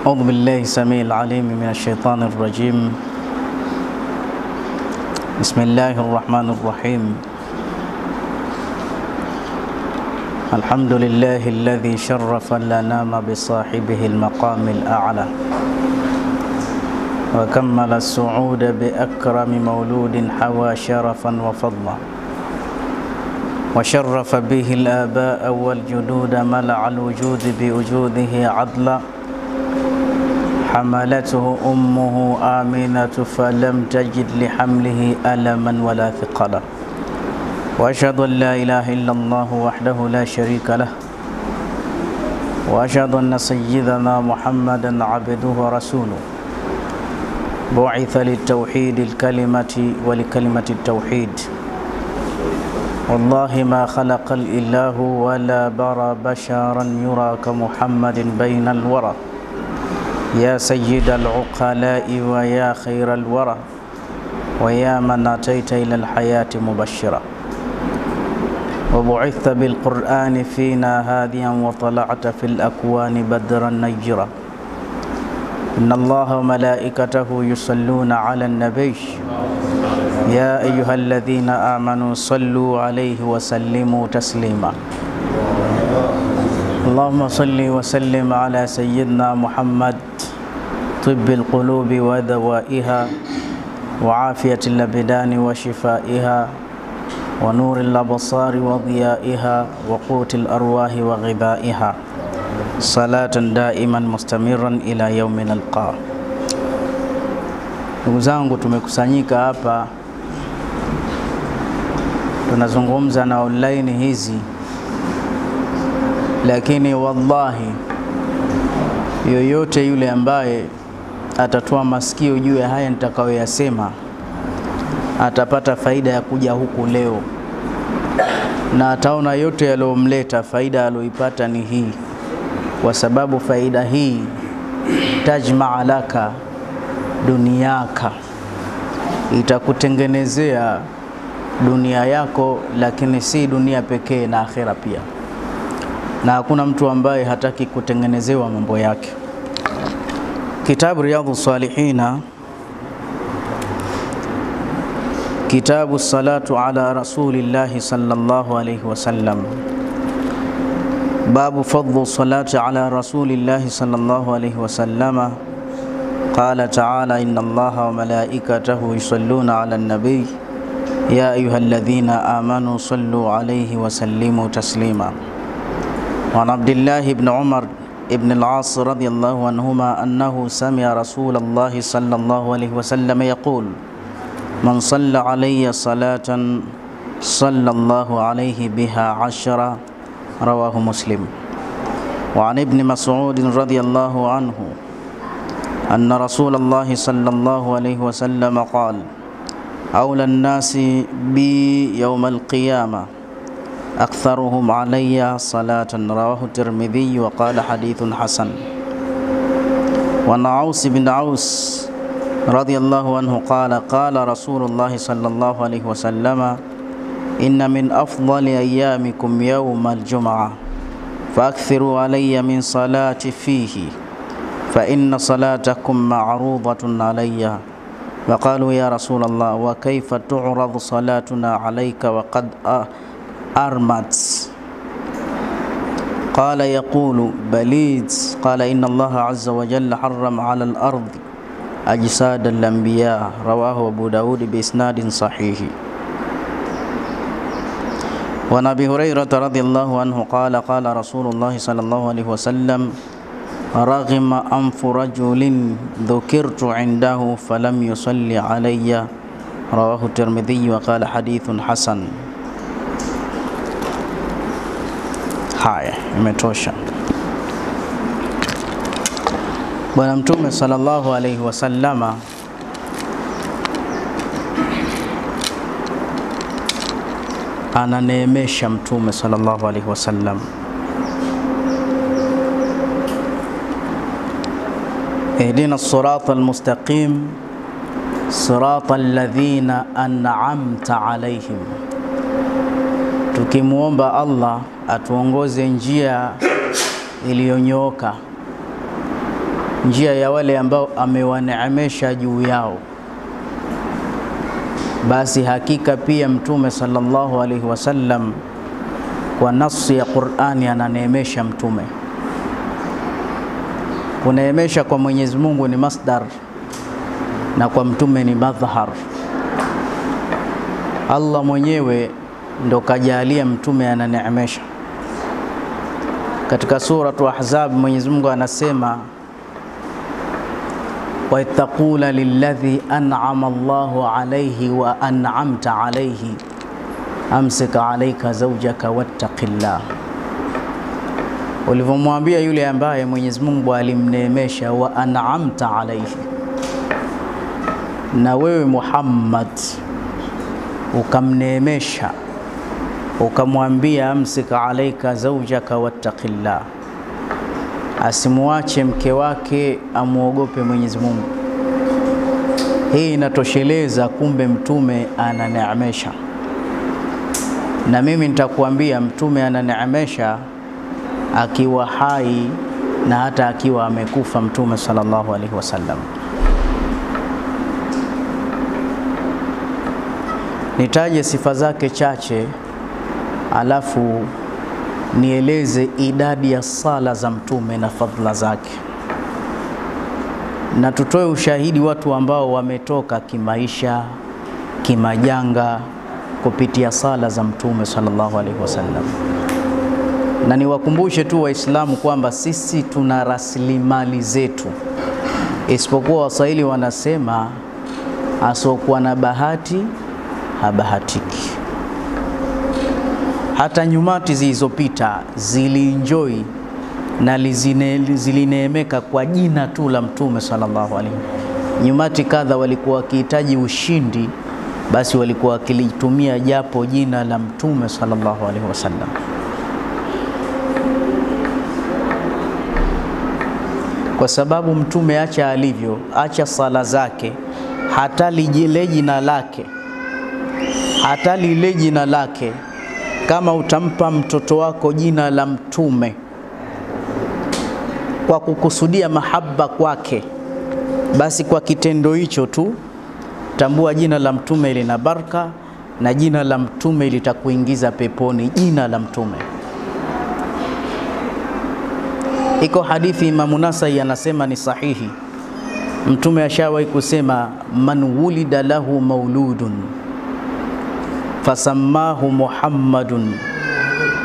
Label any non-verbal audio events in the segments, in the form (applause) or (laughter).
أعوذ بالله السميع العليم من الشيطان الرجيم. بسم الله الرحمن الرحيم. الحمد لله الذي شرف الأنام بصاحبه المقام الأعلى. وكمل السعود بأكرم مولود حوى شرفا وفضلا. وشرف به الآباء والجدود ملع الوجود بوجوده عدلا. حملته أمه آمنة فلم تجد لحمله ألما ولا ثقلا. وأشهد أن لا إله إلا الله وحده لا شريك له. وأشهد أن سيدنا محمدا عبده ورسوله. بعث للتوحيد الكلمة ولكلمة التوحيد. والله ما خلق الإله ولا برى بشرا يرى كمحمد بين الورى. يا سيد العقلاء ويا خير الورى ويا من أتيت إلى الحياة مبشرا. وبعثت بالقرآن فينا هاديا وطلعت في الأكوان بدرا نيرا. إن الله وملائكته يصلون على النبي. يا أيها الذين آمنوا صلوا عليه وسلموا تسليما. اللهم صل وسلم على سيدنا محمد طب القلوب ودوائها وعافية الأبدان وشفائها ونور الأبصار وضيائها وقوت الأرواح وغذائها صلاة دائما مستمرا إلى يوم نلقاه. Ndugu zangu, tumekusanyika hapa tunazungumza na online hizi, lakini wallahi, yoyote yule ambaye atatoa masikio juu ya haya nitakayoyasema atapata faida ya kuja huku leo, na ataona yote yaliyomleta faida aliyoipata ni hii, kwa sababu faida hii tajmaa laka duniaka, itakutengenezea dunia yako, lakini si dunia pekee na akhera pia. Na hakuna mtu ambaye hataki kutengenezewa mambo yake. Kitabu Riyadhu Salihina, kitabu salatu ala rasulillahi sallallahu alayhi wasallam, babu fadlu salati ala rasulillahi sallallahu alayhi wasallama qala taala inna allaha wa malaikatahu yusalluna ala nabiy ya ayuha alladhina amanu sallu alayhi wa sallimu taslima wa an ابن العاص رضي الله عنهما أنه سمع رسول الله صلى الله عليه وسلم يقول من صلى علي صلاة صلى الله عليه بها عشرة. رواه مسلم. وعن ابن مسعود رضي الله عنه أن رسول الله صلى الله عليه وسلم قال أولى الناس بي يوم القيامة. أكثرهم علي صلاة رواه الترمذي وقال حديث حسن. وعن عوس بن عوس رضي الله عنه قال قال رسول الله صلى الله عليه وسلم إن من أفضل أيامكم يوم الجمعة فأكثروا علي من صلاة فيه فإن صلاتكم معروضة علي. وقالوا يا رسول الله وكيف تعرض صلاتنا عليك وقد أرمت. قال يقول بليد. قال إن الله عز وجل حرم على الأرض أجساد الأنبياء. رواه أبو داود بإسناد صحيح. وعن أبي هريرة رضي الله عنه قال قال رسول الله صلى الله عليه وسلم رغم أنف رجل ذكرت عنده فلم يصلي علي. رواه الترمذي وقال حديث حسن. Haya imetosha bwana mtume sallallahu alaihi wasallama ananeemesha mtume sallallahu alaihi wasallam اهدنا الصراط المستقيم صراط الذين أنعمت عليهم tukimwomba Allah atuongoze njia iliyonyooka njia ya wale ambao amewaneemesha juu yao, basi hakika pia Mtume sallallahu alaihi wasallam kwa nasi ya Qur'ani ananeemesha mtume. Kuneemesha kwa Mwenyezi Mungu ni masdar na kwa mtume ni madhhar. Allah mwenyewe ndo kajalia mtume ananeemesha. Katika suratu Ahzab Mwenyezi Mungu anasema wa taqula lilladhi an'ama Allahu alayhi wa an'amta alayhi amsika alayka zawjaka wattaqillah, ulivyomwambia yule ambaye Mwenyezi Mungu alimneemesha, wa an'amta alayhi, na wewe Muhammad ukamneemesha ukamwambia amsika alaika zaujaka wattaqillah, asimuache mke wake amwogope Mwenyezi Mungu. Hii inatosheleza, kumbe mtume ananeemesha. Na mimi nitakuambia mtume ananeemesha akiwa hai na hata akiwa amekufa, mtume sallallahu alaihi wasallam. Nitaje sifa zake chache alafu nieleze idadi ya sala za mtume na fadhila zake, na tutoe ushahidi watu ambao wametoka kimaisha, kimajanga kupitia sala za mtume sallallahu alaihi wasallam. Na niwakumbushe tu Waislamu kwamba sisi tuna rasilimali zetu, isipokuwa Waswahili wanasema asiokuwa na bahati habahatiki. Hata nyumati zilizopita zilienjoy na zilineemeka kwa jina tu la mtume sallallahu alaihi. Nyumati kadha walikuwa wakihitaji ushindi, basi walikuwa wakilitumia japo jina la mtume sallallahu alaihi wasallam. Kwa sababu mtume acha alivyo, acha sala zake, hata lile jina lake, hata lile jina lake kama utampa mtoto wako jina la mtume kwa kukusudia mahaba kwake, basi kwa kitendo hicho tu tambua jina la mtume lina baraka na jina la mtume litakuingiza peponi. Jina la mtume. Iko hadithi Imamu Nasai anasema ni sahihi, mtume ashawahi kusema man wulida lahu mauludun fasammahu Muhammadun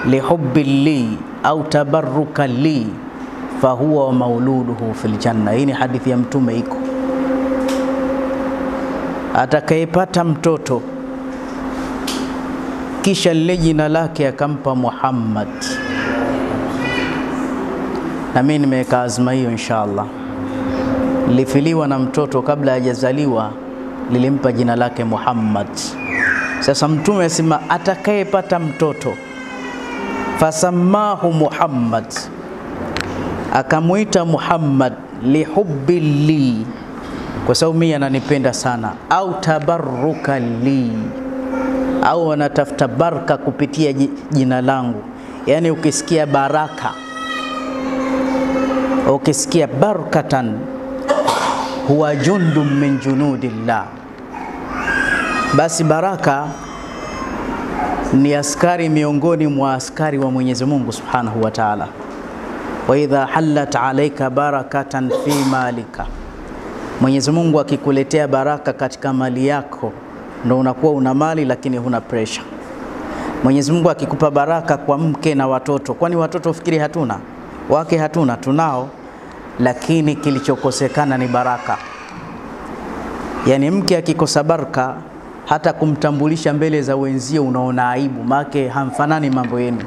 lihubbi li au tabarruka li fahuwa wa mauluduhu fil janna. Hii ni hadithi ya mtume iko, atakayepata mtoto kisha lile jina lake akampa Muhammad, na mimi nimeweka azma hiyo insha Allah. Lifiliwa na mtoto kabla hajazaliwa, lilimpa jina lake Muhammad. Sasa mtume asema atakayepata mtoto fasamahu Muhammad, akamwita Muhammad lihubbi li, kwa sababu mimi ananipenda sana, au tabarruka li, au anatafuta baraka kupitia jina langu. Yani ukisikia baraka, ukisikia barakatan, huwa jundun min junudillah basi baraka ni askari miongoni mwa askari wa Mwenyezi Mungu Subhanahu wa Ta'ala. wa idha halat alaika barakatan fi malika, Mwenyezi Mungu akikuletea baraka katika mali yako, ndo unakuwa una mali lakini huna pressure. Mwenyezi Mungu akikupa baraka kwa mke na watoto, kwani watoto ufikiri hatuna? Wake hatuna, tunao, lakini kilichokosekana ni baraka. Yaani mke akikosa baraka hata kumtambulisha mbele za wenzio unaona aibu, make hamfanani mambo yenu.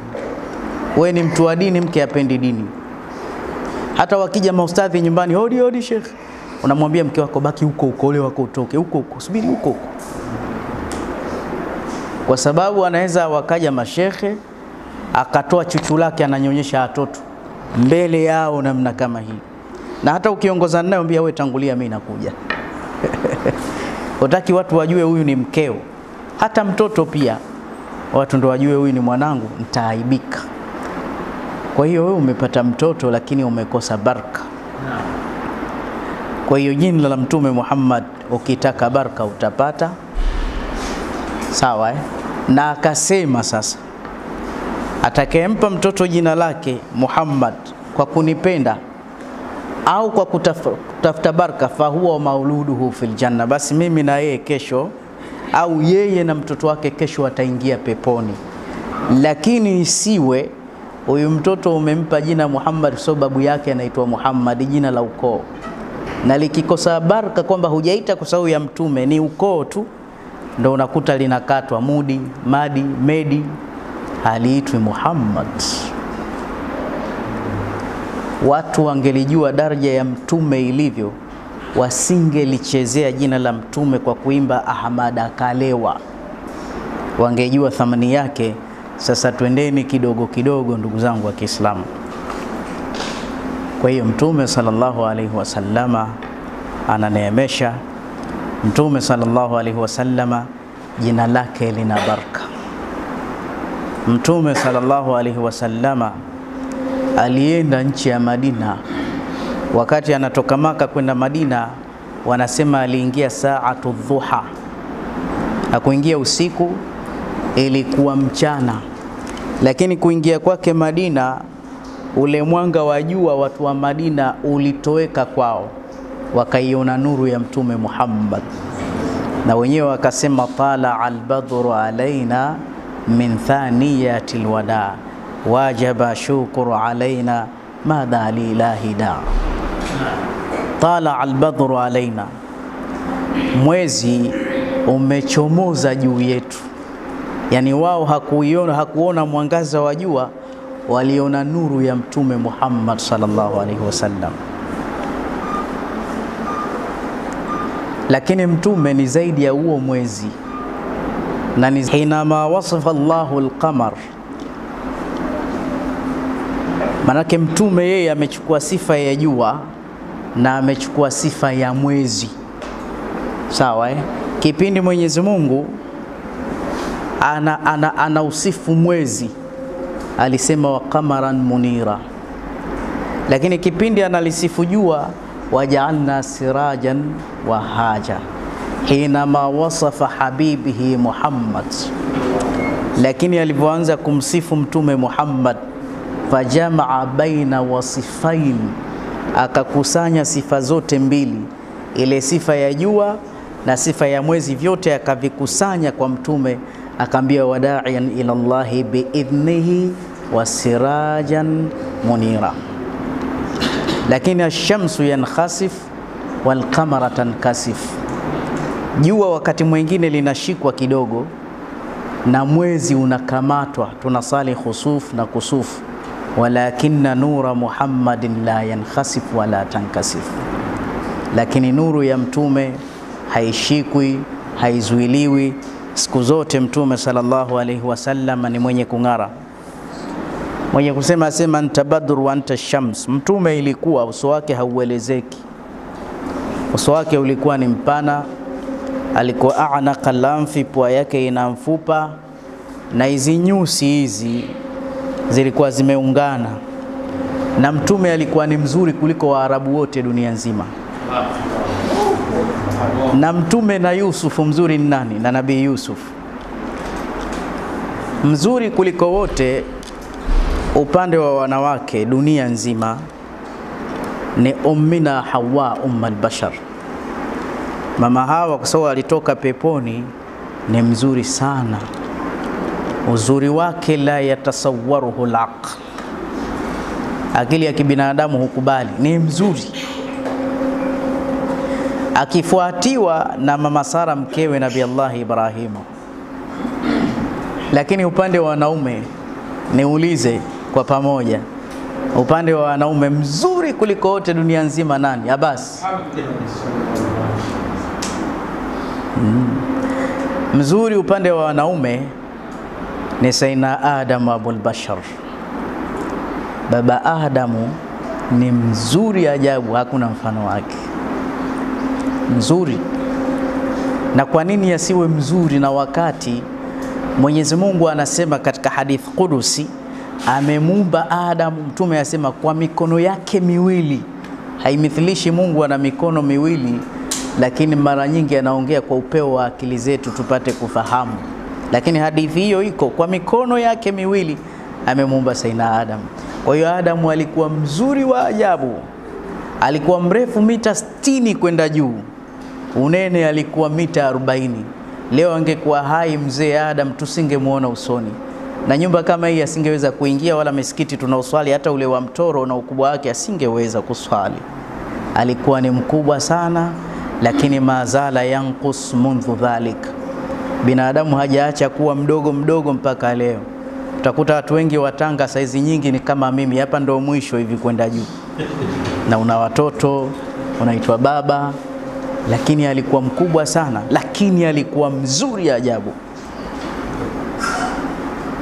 We ni mtu wa dini, mke apendi dini. Hata wakija maustadhi nyumbani, hodi hodi Sheikh, unamwambia mke wako baki huko huko, ole wako utoke huko huko, subiri huko huko, kwa sababu anaweza wakaja mashehe akatoa chuchu lake ananyonyesha watoto. Mbele yao namna kama hii, na hata ukiongoza naye ambia wewe tangulia, mimi nakuja (laughs) Utaki watu wajue huyu ni mkeo, hata mtoto pia watu ndo wajue huyu ni mwanangu, nitaaibika. Kwa hiyo wewe umepata mtoto lakini umekosa baraka. Kwa hiyo jina la Mtume Muhammad ukitaka baraka utapata, sawa eh? Na akasema sasa, atakayempa mtoto jina lake Muhammad kwa kunipenda au kwa kutaf- kutafuta baraka, fahuwa mauluduhu fil janna, basi mimi na yeye kesho au yeye na mtoto wake kesho ataingia peponi. Lakini isiwe huyu mtoto umempa jina Muhammad kwa sababu babu yake anaitwa Muhammad, jina la ukoo, na likikosa baraka kwamba hujaita kwa sababu ya mtume, ni ukoo tu, ndo unakuta linakatwa Mudi, Madi, Medi, haliitwi Muhammad. Watu wangelijua daraja ya mtume ilivyo, wasingelichezea jina la mtume kwa kuimba Ahmada Kalewa, wangejua thamani yake. Sasa twendeni kidogo kidogo, ndugu zangu wa Kiislamu. Kwa hiyo mtume sallallahu alaihi wasallama ananeemesha. Mtume sallallahu alaihi wasallama jina lake lina baraka. Mtume sallallahu alaihi wasallama alienda nchi ya Madina. Wakati anatoka Maka kwenda Madina, wanasema aliingia saatu dhuha, hakuingia usiku, ilikuwa mchana. Lakini kuingia kwake Madina, ule mwanga wa jua, watu wa Madina ulitoweka kwao, wakaiona nuru ya Mtume Muhammad, na wenyewe wakasema tala albadru alaina min thaniyati lwada wajaba shukuru alaina madha lilahi da. Tala albadru alaina, mwezi umechomoza juu yetu. Yani wao hakuiona, hakuona mwangaza wa jua, waliona nuru ya Mtume Muhammad sallallahu alaihi wasallam. Lakini mtume ni zaidi ya huo mwezi, na ni hinama wasafa Allahu alqamar Manake mtume yeye amechukua sifa ya jua na amechukua sifa ya mwezi, sawa eh? Kipindi Mwenyezi Mungu ana, ana, ana usifu mwezi alisema wa qamaran munira, lakini kipindi analisifu jua wajaalna sirajan wahaja, hinama wasafa habibihi Muhammad. Lakini alivyoanza kumsifu mtume Muhammad fajamaa baina wasifain, akakusanya sifa zote mbili, ile sifa ya jua na sifa ya mwezi, vyote akavikusanya kwa mtume, akaambia wadaian ila llahi biidhnihi wasirajan munira. Lakini ashamsu yankhasif walqamara tankasif, jua wakati mwingine linashikwa kidogo na mwezi unakamatwa, tunasali khusuf na kusufu walakina nura Muhammadin la yankhasif wala tankasif, lakini nuru ya mtume haishikwi haizuiliwi. Siku zote mtume sallallahu alaihi wasallam ni mwenye kung'ara, mwenye kusema sema anta badru wa anta shams. Mtume ilikuwa uso wake hauelezeki, uso wake ulikuwa ni mpana, alikuwa anaqa lamfi, pua yake ina mfupa, na hizi nyusi hizi zilikuwa zimeungana na mtume alikuwa ni mzuri kuliko Waarabu wote dunia nzima. Na mtume na Yusufu, mzuri ni nani? Na nabii Yusuf mzuri kuliko wote upande wa wanawake dunia nzima ni ummina Hawa ummal bashar, mama Hawa, kwa sababu alitoka peponi, ni mzuri sana uzuri wake la yatasawaruhu laql, akili ya kibinadamu hukubali, ni mzuri. Akifuatiwa na mama Sara mkewe Nabii Allah Ibrahimu. Lakini upande wa wanaume, niulize kwa pamoja, upande wa wanaume mzuri kuliko wote dunia nzima nani? Abasi mm. Mzuri upande wa wanaume ni Saina Adamu abul bashar, baba Adamu ni mzuri ajabu, hakuna mfano wake, mzuri. Na kwa nini asiwe mzuri na wakati Mwenyezi Mungu anasema katika hadith Qudusi amemumba Adamu, mtume asema kwa mikono yake miwili haimithilishi Mungu ana mikono miwili, lakini mara nyingi anaongea kwa upeo wa akili zetu tupate kufahamu. Lakini hadithi hiyo iko kwa mikono yake miwili amemuumba Saina Adam. Kwa hiyo Adamu alikuwa mzuri wa ajabu, alikuwa mrefu mita 60 kwenda juu, unene alikuwa mita 40. Leo angekuwa hai mzee Adam tusingemwona usoni, na nyumba kama hii asingeweza kuingia, wala misikiti tunaoswali hata ule wa Mtoro na ukubwa wake asingeweza kuswali. Alikuwa ni mkubwa sana, lakini mazala yankus mundhu dhalik, binadamu hajaacha kuwa mdogo mdogo mpaka leo. Utakuta watu wengi wa Tanga saizi nyingi ni kama mimi, hapa ndo mwisho hivi kwenda juu, na una watoto unaitwa baba, lakini alikuwa mkubwa sana, lakini alikuwa mzuri ajabu.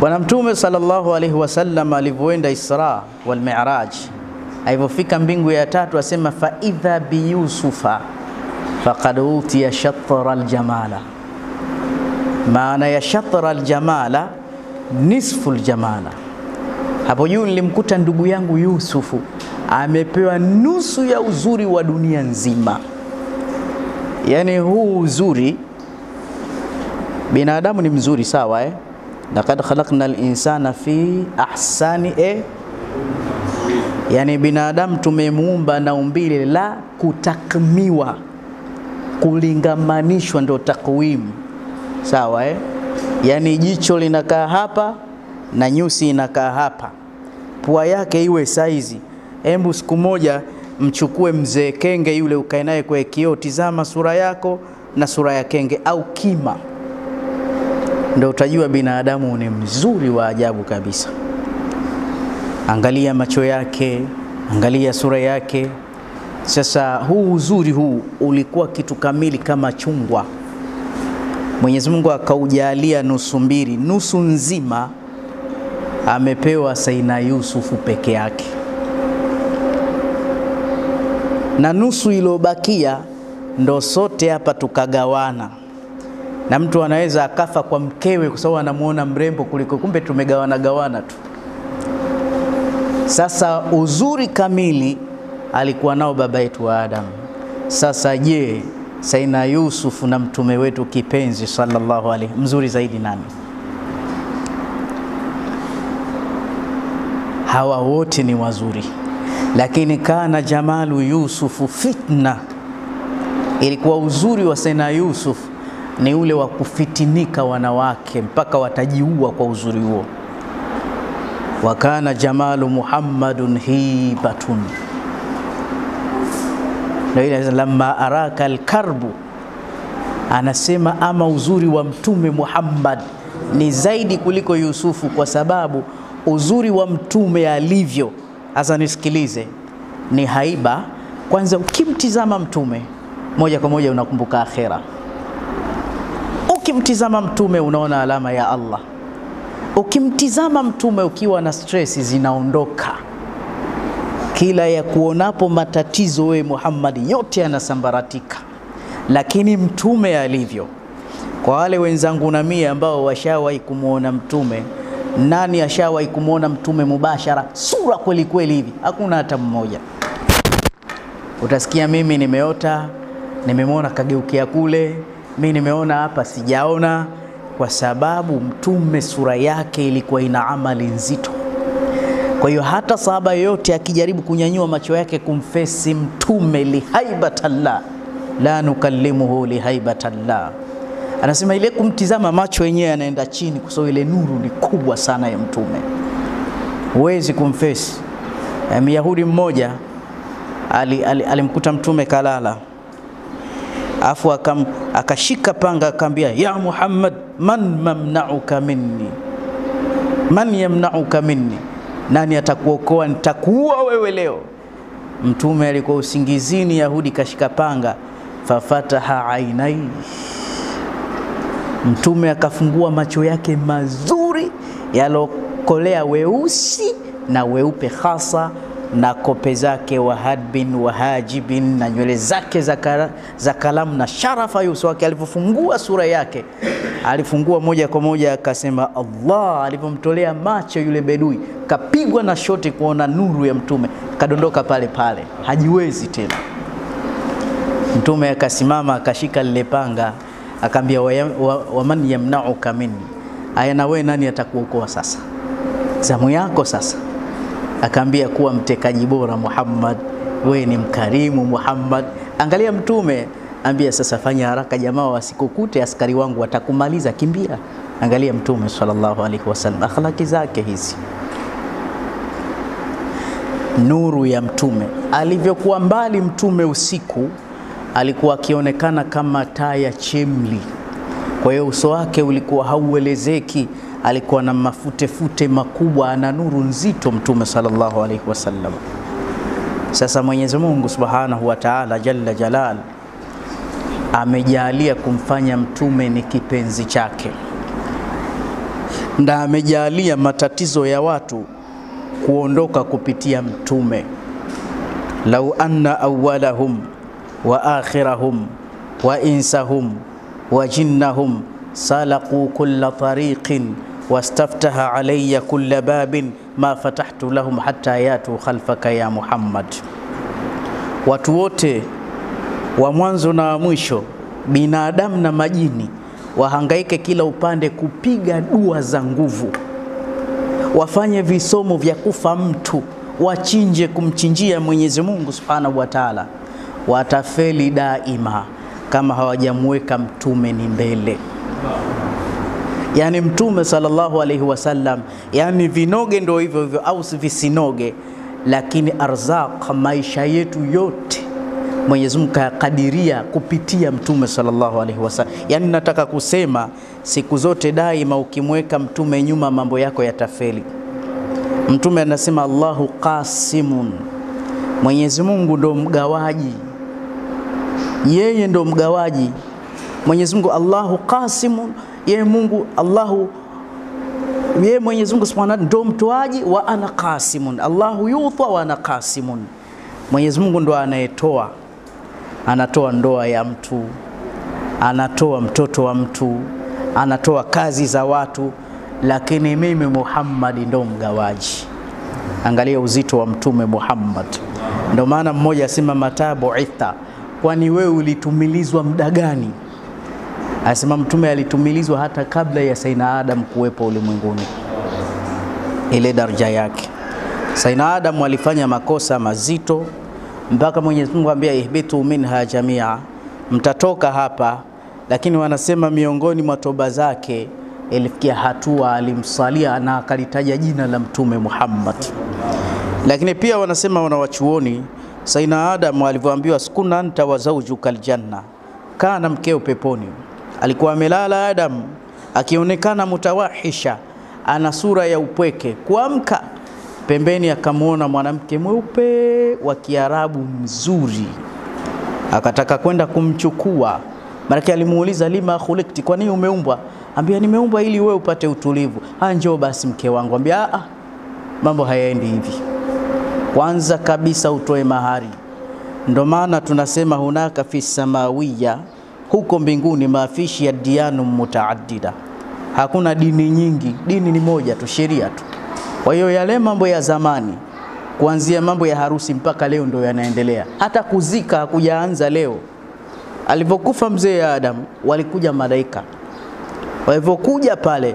Bwana Mtume sallallahu alaihi wasallam alivyoenda Isra wal Mi'raj, alivyofika mbingu ya tatu, asema fa idha bi Yusufa faqad utiya shatra aljamala. Maana ya shatra aljamala nisfu aljamala. Hapo juu nilimkuta ndugu yangu Yusufu amepewa nusu ya uzuri wa dunia nzima. Yaani huu uzuri, binadamu ni mzuri sawa, eh? Laqad khalaqna al-insana fi ahsani eh? Yani binadamu tumemuumba na umbile la kutakmiwa, kulingamanishwa, ndo takwimu sawa eh? Yani jicho linakaa hapa na nyusi inakaa hapa, pua yake iwe saizi. Embu siku moja mchukue mzee kenge yule, ukae naye kwa kioo, tizama sura yako na sura ya kenge au kima ndio utajua binadamu ni mzuri wa ajabu kabisa. Angalia macho yake, angalia sura yake. Sasa huu uzuri huu ulikuwa kitu kamili kama chungwa. Mwenyezi Mungu akaujalia nusu mbili, nusu nzima amepewa Saina Yusufu peke yake, na nusu iliyobakia ndo sote hapa tukagawana na mtu anaweza akafa kwa mkewe kwa sababu anamuona mrembo kuliko, kumbe tumegawana gawana tu. Sasa uzuri kamili alikuwa nao baba yetu wa Adamu. Sasa je, Saina Yusuf na mtume wetu kipenzi sallallahu alaihi, mzuri zaidi nani? Hawa wote ni wazuri, lakini kana jamalu Yusufu fitna, ilikuwa uzuri wa Saina Yusuf ni ule wa kufitinika wanawake mpaka watajiua kwa uzuri huo. Wakana jamalu Muhammadun hibatun, ndio lamma araka alkarbu, anasema ama uzuri wa mtume Muhammad ni zaidi kuliko Yusufu, kwa sababu uzuri wa mtume alivyo. hasa nisikilize, ni haiba. Kwanza ukimtizama mtume moja kwa moja unakumbuka akhera Ukimtizama mtume unaona alama ya Allah. Ukimtizama mtume ukiwa na stress zinaondoka. Kila ya kuonapo matatizo, we Muhammad, yote yanasambaratika. Lakini mtume alivyo, kwa wale wenzangu na mie ambao washawahi kumwona mtume, nani ashawahi kumwona mtume mubashara, sura kweli kweli hivi? Hakuna hata mmoja. Utasikia mimi nimeota, nimemwona kageukia kule mi nimeona hapa sijaona, kwa sababu mtume sura yake ilikuwa ina amali nzito. Kwa hiyo hata sahaba yoyote akijaribu kunyanyua macho yake kumfesi mtume lihaibatallah, la nukallimuhu lihaibatallah, anasema ile kumtizama macho yenyewe yanaenda chini, kwa sababu ile nuru ni kubwa sana ya mtume, huwezi kumfesi. Myahudi mmoja alimkuta ali, ali mtume kalala. Afu akam, akashika panga akamwambia, ya Muhammad, man mamnauka minni, man yamnauka minni, nani atakuokoa? Nitakuua wewe leo. Mtume alikuwa usingizini, Yahudi kashika panga, fafataha ainai, mtume akafungua macho yake mazuri yalokolea weusi na weupe, hasa na kope zake wa hadbin wa hajibin na nywele zake za, kalamu na sharafa ya uso wake. Alivyofungua sura yake, alifungua moja kwa moja akasema Allah. Alivyomtolea macho yule bedui, kapigwa na shoti kuona nuru ya Mtume, kadondoka pale pale, hajiwezi tena. Mtume akasimama akashika lile panga akaambia, waman wa, wa yamnauka minni, aya na wewe nani atakuokoa sasa? Zamu yako sasa. Akaambia kuwa mtekaji bora Muhammad, wewe ni mkarimu Muhammad. Angalia Mtume ambia sasa, fanya haraka jamaa, wasikukute askari wangu watakumaliza, kimbia. Angalia Mtume sallallahu alaihi wasallam, akhlaki zake hizi, nuru ya Mtume. Alivyokuwa mbali Mtume usiku alikuwa akionekana kama taa ya chemli. Kwa hiyo uso wake ulikuwa hauelezeki, alikuwa na mafutefute makubwa, ana nuru nzito Mtume sallallahu alaihi wasallam. Sasa Mwenyezi Mungu Subhanahu wa Ta'ala jalla jalal amejalia kumfanya Mtume ni kipenzi chake, na amejalia matatizo ya watu kuondoka kupitia Mtume. lau anna awwalahum wa akhirahum wa insahum wa jinnahum salaqu kulla tariqin wastaftaha alayya kulla babin ma fatahtu lahum hatta yatu khalfaka ya Muhammad. Watu wote wa mwanzo na wa mwisho, binadamu na majini, wahangaike kila upande kupiga dua za nguvu, wafanye visomo vya kufa mtu, wachinje kumchinjia Mwenyezi Mungu Subhanahu wa Ta'ala watafeli daima kama hawajamweka mtume ni mbele. Yani mtume sallallahu alaihi wasallam, yani vinoge ndo hivyo hivyo au visinoge, lakini arzaq, maisha yetu yote Mwenyezi Mungu kayakadiria kupitia mtume sallallahu alaihi wasallam. Yani nataka kusema siku zote daima, ukimweka mtume nyuma, mambo yako yatafeli. Mtume anasema Allahu qasimun, Mwenyezi Mungu ndo mgawaji yeye ndo mgawaji. Mwenyezi Mungu Allahu qasimun, yeye Mungu Allahu, yeye Mwenyezi Mungu Subhanahu ndo mtoaji, wa ana qasimun, Allahu yuthwa wa ana qasimun. Mwenyezi Mungu ndo anayetoa, anatoa ndoa ya mtu, anatoa mtoto wa mtu, anatoa kazi za watu, lakini mimi Muhammad ndo mgawaji. Angalia uzito wa mtume Muhammad. Ndo maana mmoja asema mata buitha Kwani wewe ulitumilizwa muda gani? Anasema mtume alitumilizwa hata kabla ya Saina Adam kuwepo ulimwenguni, ile daraja yake. Saina Adam alifanya makosa mazito mpaka Mwenyezi Mungu ambia ihbitu minha jamia, mtatoka hapa. Lakini wanasema miongoni mwa toba zake ilifikia hatua alimsalia na akalitaja jina la mtume Muhammad. Lakini pia wanasema wanawachuoni Saina Adam alivyoambiwa sukuna anta wa zaujuka aljanna, kaa na mkeo peponi. Alikuwa amelala Adam akionekana mutawahisha, ana sura ya upweke. Kuamka pembeni, akamwona mwanamke mweupe wa Kiarabu mzuri, akataka kwenda kumchukua. maraki alimuuliza lima khulikti, kwa nini umeumbwa? Ambia nimeumbwa ili we upate utulivu. Ha, njoo basi mke wangu. Ambia a, mambo hayaendi hivi kwanza kabisa utoe mahari. Ndo maana tunasema hunaka fi samawiya, huko mbinguni, maafishi ya dianu mutaaddida, hakuna dini nyingi, dini ni moja tu, sheria tu. Kwa hiyo yale mambo ya zamani, kuanzia mambo ya harusi mpaka leo ndio yanaendelea. Hata kuzika hakujaanza leo. Alivyokufa mzee Adam, walikuja malaika, walivyokuja pale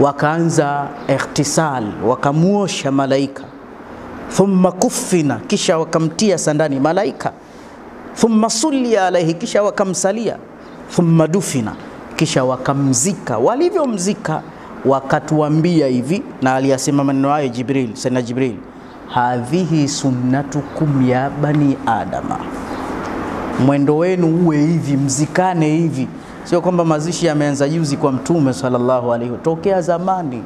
wakaanza ikhtisal, wakamuosha malaika thumma kufina, kisha wakamtia sandani malaika. Thumma sulia alaihi, kisha wakamsalia. Thumma dufina, kisha wakamzika. Walivyomzika wakatuambia hivi, na aliyasema maneno hayo Jibril, sana Jibril, hadhihi sunnatukum ya bani adama, mwendo wenu uwe hivi, mzikane hivi. Sio kwamba mazishi yameanza juzi kwa Mtume sallallahu alaihi tokea zamani.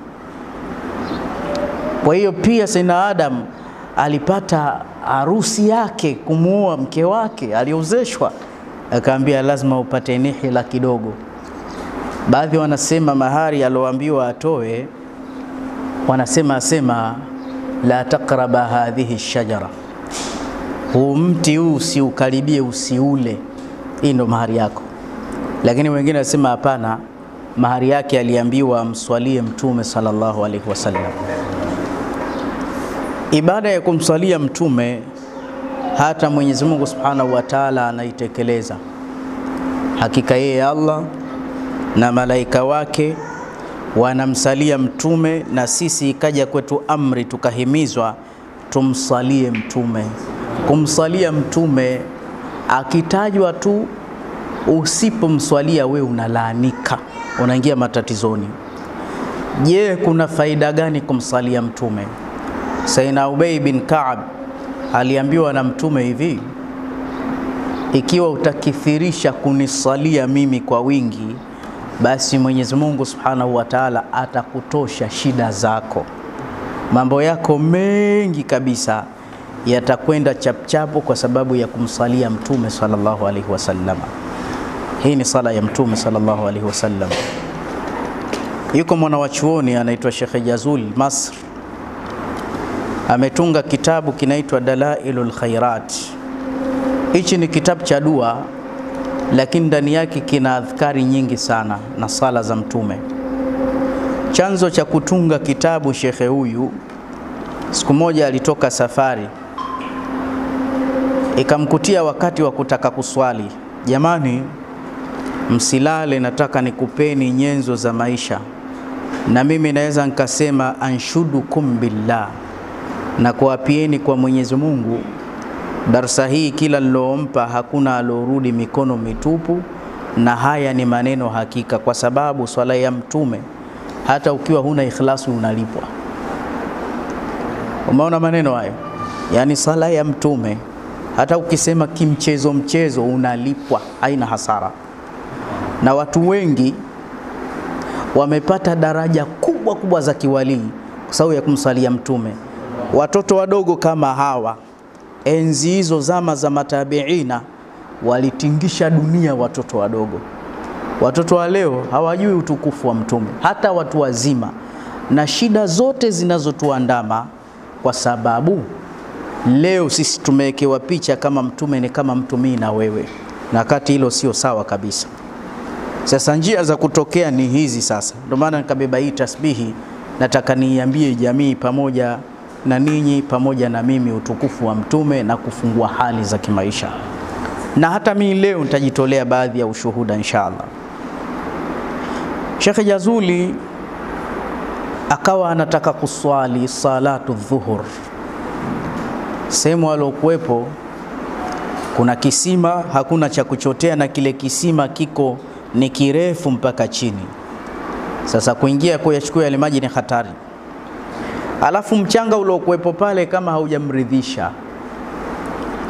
Kwa hiyo pia Sayyidina Adam alipata harusi yake kumuoa mke wake aliozeshwa, akaambia lazima upate nihila kidogo. Baadhi wanasema mahari aloambiwa atoe, wanasema asema la taqraba hadhihi shajara, huu mti huu usiukaribie, usiule. Hii ndo mahari yako. Lakini wengine wanasema hapana, mahari yake aliambiwa amswalie Mtume sallallahu alaihi wasallam. Ibada ya kumswalia Mtume hata Mwenyezi Mungu Subhanahu wa Ta'ala anaitekeleza. Hakika yeye Allah na malaika wake wanamsalia mtume, na sisi ikaja kwetu amri tukahimizwa tumsalie mtume. Kumsalia mtume akitajwa tu, usipomswalia we unalaanika, unaingia matatizoni. Je, kuna faida gani kumsalia mtume? Sayyidina Ubay bin Ka'ab aliambiwa na mtume hivi, ikiwa utakithirisha kunisalia mimi kwa wingi, basi Mwenyezi Mungu Subhanahu wa Ta'ala atakutosha shida zako, mambo yako mengi kabisa yatakwenda chapchapo kwa sababu ya kumsalia mtume sallallahu alaihi wasallam. Hii ni sala ya mtume sallallahu alaihi wasallam. Yuko mwana wa chuoni anaitwa Sheikh Jazul Masr, ametunga kitabu kinaitwa Dalailul Khairat. Hichi ni kitabu cha dua, lakini ndani yake kina adhkari nyingi sana na sala za mtume. Chanzo cha kutunga kitabu shekhe huyu, siku moja alitoka safari, ikamkutia wakati wa kutaka kuswali. Jamani, msilale, nataka nikupeni nyenzo za maisha, na mimi naweza nikasema anshudukum billah, na kuapieni kwa Mwenyezi Mungu darsa hii kila nilompa hakuna alorudi mikono mitupu, na haya ni maneno hakika, kwa sababu swala ya mtume hata ukiwa huna ikhlasi unalipwa. Umeona maneno hayo? Yaani sala ya mtume hata ukisema kimchezo mchezo unalipwa, haina hasara. Na watu wengi wamepata daraja kubwa kubwa za kiwalii kwa sababu ya kumsalia mtume. Watoto wadogo kama hawa enzi hizo zama za matabiina walitingisha dunia, watoto wadogo. Watoto wa leo hawajui utukufu wa mtume, hata watu wazima, na shida zote zinazotuandama kwa sababu leo sisi tumewekewa picha kama mtume ni kama mtu mimi na wewe, na kati hilo sio sawa kabisa. Sasa njia za kutokea ni hizi. Sasa ndio maana nikabeba hii tasbihi, nataka niiambie jamii pamoja na ninyi pamoja na mimi utukufu wa mtume na kufungua hali za kimaisha, na hata mimi leo nitajitolea baadhi ya ushuhuda inshallah. Sheikh Jazuli akawa anataka kuswali salatu dhuhur, sehemu aliokuwepo kuna kisima, hakuna cha kuchotea, na kile kisima kiko ni kirefu mpaka chini. Sasa kuingia kuyachukua yale maji ni hatari alafu mchanga uliokuwepo pale kama haujamridhisha,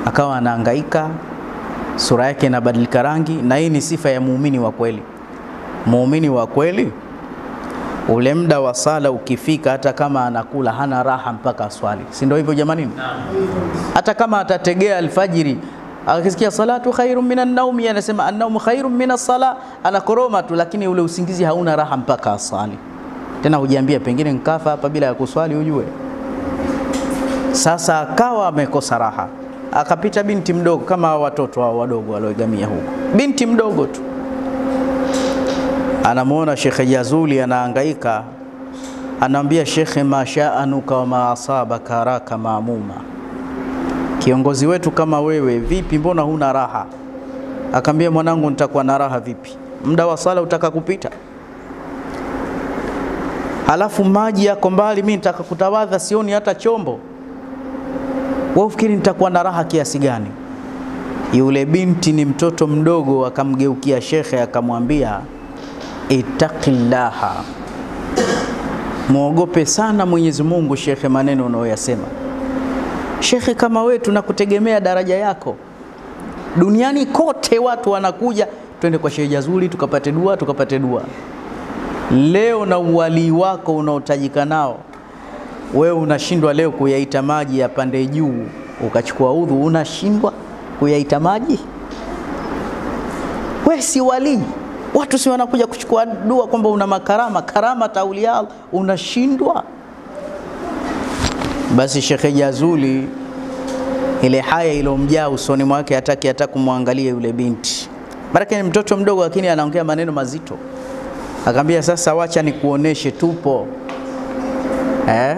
akawa anahangaika, sura yake inabadilika rangi. Na hii ni sifa ya muumini wa kweli. Muumini wa kweli, ule muda wa sala ukifika, hata kama anakula hana raha mpaka aswali, si ndio hivyo jamanini? Hata kama atategea alfajiri akisikia salatu khairum minan naumi, anasema annaumu khairum minas sala, anakoroma tu, lakini ule usingizi hauna raha mpaka asali tena hujiambia pengine nkafa hapa bila ya kuswali, ujue. Sasa akawa amekosa raha, akapita binti mdogo kama watoto hao wadogo walioegamia huko, binti mdogo tu, anamwona Shekhe Jazuli anaangaika, anaambia shekhe, mashaanuka wa maasabaka raka maamuma, kiongozi wetu kama wewe, vipi, mbona huna raha? Akaambia, mwanangu, nitakuwa na raha vipi? muda wa sala utaka kupita halafu maji yako mbali, mimi nitaka kutawadha, sioni hata chombo. Wewe ufikiri nitakuwa na raha kiasi gani? Yule binti ni mtoto mdogo, akamgeukia shekhe akamwambia, ittaqillaha, muogope sana Mwenyezi Mungu. Shekhe, maneno unayoyasema shekhe, kama wewe tunakutegemea daraja yako duniani kote, watu wanakuja, twende kwa Sheikh Jazuli tukapate dua, tukapate dua Leo na uwalii wako unaotajika nao wewe, unashindwa leo kuyaita maji ya pande juu ukachukua udhu, unashindwa kuyaita maji? We si walii, watu si wanakuja kuchukua dua kwamba una makarama karama taulia, unashindwa? Basi Shekhe Jazuli ile haya ilomjaa usoni mwake, hataki hata kumwangalia yule binti, maanake ni mtoto mdogo, lakini anaongea maneno mazito. Akamwambia, sasa wacha nikuoneshe tupo. Eh?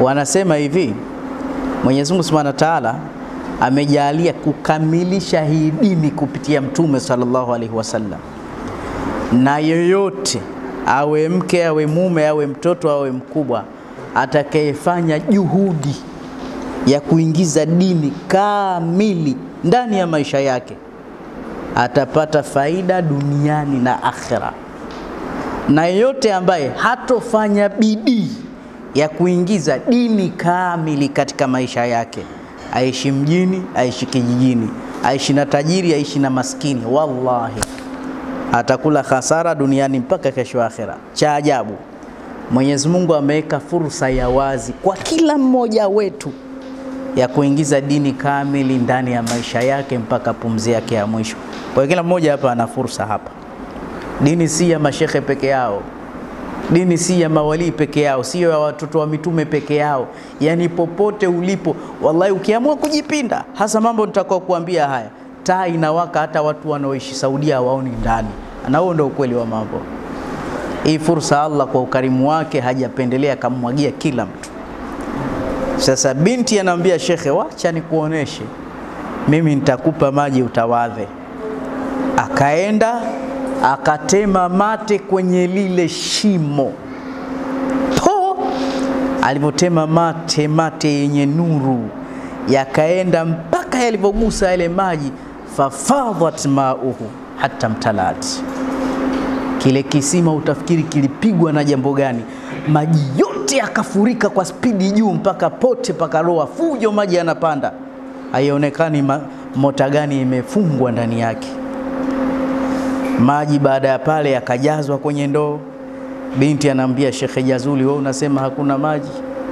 Wanasema hivi, Mwenyezi Mungu Subhanahu wa Ta'ala amejalia kukamilisha hii dini kupitia Mtume sallallahu alaihi wasallam, na yeyote awe mke awe mume awe mtoto awe mkubwa atakayefanya juhudi ya kuingiza dini kamili ndani ya maisha yake atapata faida duniani na akhera, na yeyote ambaye hatofanya bidii ya kuingiza dini kamili katika maisha yake, aishi mjini, aishi kijijini, aishi na tajiri, aishi na maskini, wallahi atakula hasara duniani mpaka kesho akhera. Cha ajabu, Mwenyezi Mungu ameweka fursa ya wazi kwa kila mmoja wetu ya kuingiza dini kamili ndani ya maisha yake mpaka pumzi yake ya mwisho. Kwa kila mmoja hapa ana fursa hapa. Dini si ya mashehe peke yao, dini si ya mawalii peke yao, sio ya watoto wa mitume peke yao. Yaani popote ulipo, wallahi, ukiamua kujipinda, hasa mambo nitakao kuambia haya, taa inawaka, hata watu wanaoishi Saudia hawaoni ndani, na huo ndio ukweli wa mambo. Hii fursa Allah kwa ukarimu wake hajapendelea, akamwagia kila mtu. Sasa binti anamwambia shekhe, wacha nikuoneshe, mimi nitakupa maji utawadhe. Akaenda akatema mate kwenye lile shimo po, alivyotema mate, mate yenye nuru yakaenda mpaka yalivyogusa yale maji, fafadhat mauhu hata mtalat kile kisima utafikiri kilipigwa na jambo gani? Maji yote yakafurika kwa spidi juu mpaka pote pakaloa fujo, maji yanapanda, haionekani mota gani imefungwa ndani yake. Maji baada ya pale yakajazwa kwenye ndoo. Binti anaambia Shekhe Jazuli, wewe unasema hakuna maji,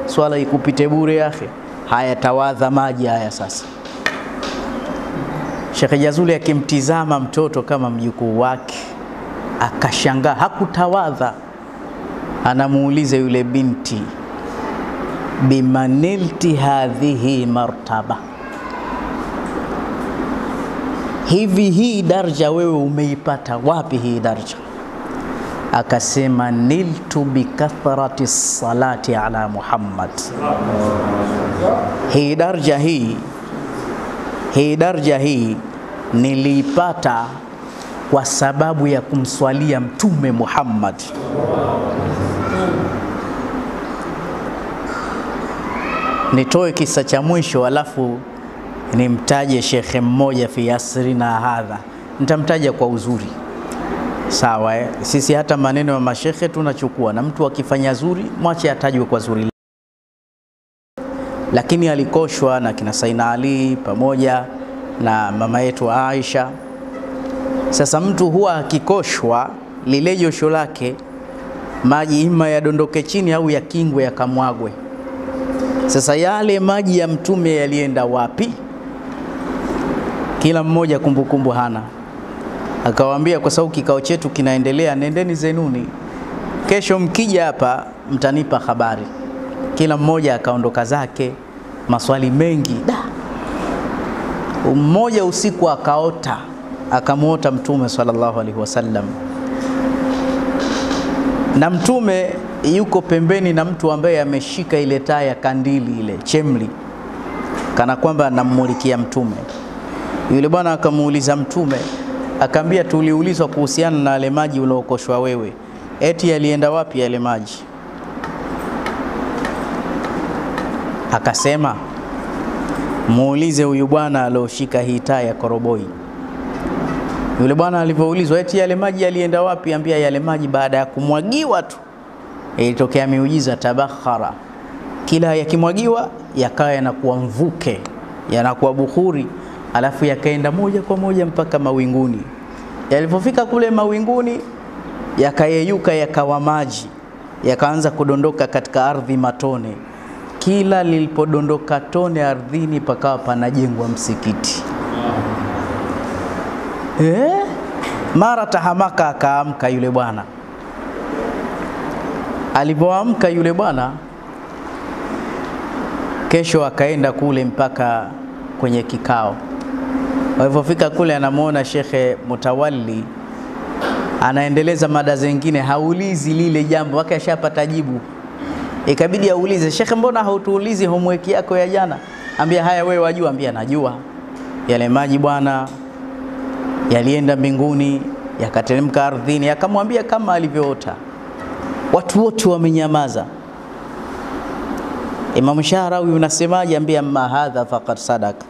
swala ikupite bure yake. Haya, tawadha maji haya sasa. Shekhe Jazuli akimtizama mtoto kama mjukuu wake akashangaa, hakutawadha. Anamuuliza yule binti, bimanilti hadhihi martaba, hivi hii darja wewe umeipata wapi hii darja? Akasema, niltu bikathrati salati ala Muhammad. Hii darja hii hii darja hii niliipata kwa sababu ya kumswalia Mtume Muhammad. Nitoe kisa cha mwisho, alafu nimtaje shekhe mmoja fi asrina hadha. Nitamtaja kwa uzuri, sawa eh? Sisi hata maneno ya mashekhe tunachukua, na mtu akifanya zuri mwache atajwe kwa zuri, lakini alikoshwa na kina Saina Ali pamoja na mama yetu Aisha. Sasa mtu huwa akikoshwa lile josho lake, maji ima yadondoke chini au yakingwe yakamwagwe. Sasa yale maji ya mtume yalienda wapi? Kila mmoja kumbukumbu kumbu hana. Akawaambia, kwa sababu kikao chetu kinaendelea, nendeni zenuni, kesho mkija hapa mtanipa habari. Kila mmoja akaondoka zake, maswali mengi da. Mmoja usiku akaota akamwota Mtume sallallahu alaihi wasallam, na Mtume yuko pembeni na mtu ambaye ameshika ile taa ya kandili ile chemli, kana kwamba anammulikia Mtume. Yule bwana akamuuliza Mtume, akaambia, tuliulizwa kuhusiana na yale maji uliokoshwa wewe, eti yalienda wapi yale maji? Akasema, muulize huyu bwana alioshika hii taa ya koroboi. Yule bwana alivyoulizwa eti yale maji yalienda wapi, ambia yale maji baada ya kumwagiwa tu. Ilitokea miujiza tabakhara, kila yakimwagiwa yakawa yanakuwa mvuke, yanakuwa bukhuri, alafu yakaenda moja kwa moja mpaka mawinguni. Yalipofika kule mawinguni, yakayeyuka yakawa maji, yakaanza kudondoka katika ardhi matone. Kila lilipodondoka tone ardhini, pakawa panajengwa msikiti. Eh? Mara tahamaka akaamka yule bwana. Alipoamka yule bwana Kesho akaenda kule mpaka kwenye kikao. Walipofika kule, anamwona Shekhe Mutawalli anaendeleza mada zingine, haulizi lile jambo wake ashapata jibu. Ikabidi aulize, Shekhe, mbona hautuulizi homework yako ya jana? Ambia haya, wewe wajua? Ambia najua yale maji bwana yalienda mbinguni yakateremka ardhini, akamwambia kama alivyoota. Watu wote wamenyamaza. Imam Shahrawi, unasemaje? Ambia ma hadha faqad sadaka,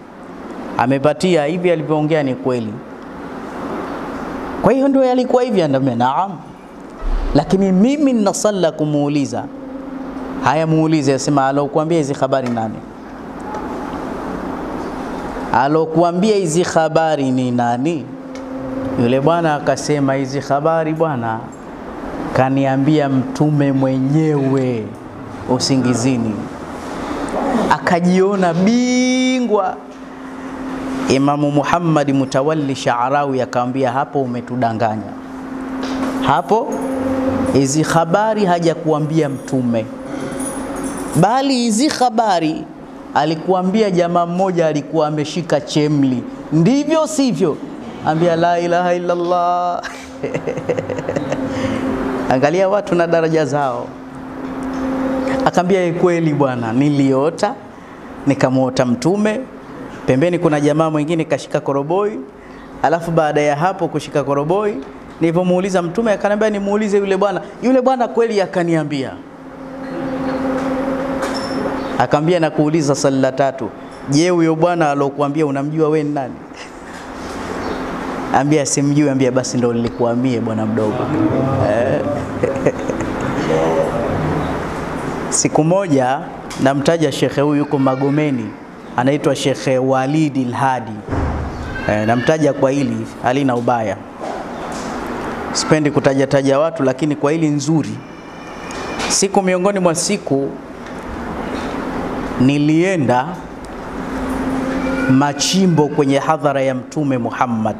amepatia hivi alivyoongea ni kweli. Kwa hiyo ndio yalikuwa hivi, andamia naam, lakini mimi ninasalla kumuuliza haya, muulize, asema alokuambia hizi habari nani? Alokuambia hizi habari ni nani? Yule bwana akasema, hizi habari bwana kaniambia mtume mwenyewe usingizini. Akajiona bingwa. Imamu Muhammad Mutawalli Shaarawi akamwambia, hapo umetudanganya, hapo hizi habari hajakuambia mtume, bali hizi habari alikuambia jamaa mmoja alikuwa ameshika chemli, ndivyo sivyo? Ambia la ilaha illallah. (laughs) Angalia watu na daraja zao. Akaambia kweli bwana, niliota nikamwota mtume, pembeni kuna jamaa mwingine kashika koroboi, alafu baada ya hapo kushika koroboi, nilipomuuliza mtume akaniambia nimuulize yule bwana. Yule bwana kweli akaniambia, akaambia na kuuliza swali la tatu, je, huyo bwana alokuambia unamjua we ni nani? Ambia simjui. Ambia basi ndo nilikuambie bwana mdogo eh. (laughs) Siku moja namtaja shekhe huyu yuko Magomeni, anaitwa Shekhe Walidi Lhadi e, namtaja kwa hili halina ubaya, sipendi kutaja taja watu, lakini kwa hili nzuri. Siku miongoni mwa siku nilienda machimbo kwenye hadhara ya Mtume Muhammad.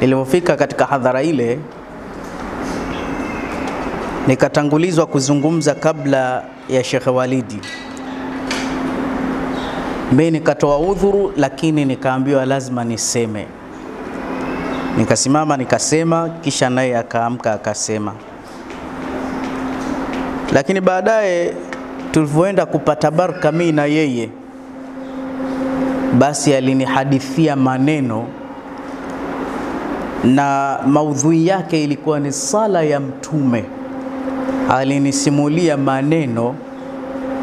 Nilipofika katika hadhara ile nikatangulizwa kuzungumza kabla ya Shekhe Walidi. Mimi nikatoa udhuru, lakini nikaambiwa lazima niseme. Nikasimama nikasema, kisha naye akaamka akasema. Lakini baadaye tulivyoenda kupata baraka mimi na yeye, basi alinihadithia maneno na maudhui yake ilikuwa ni sala ya Mtume. Alinisimulia maneno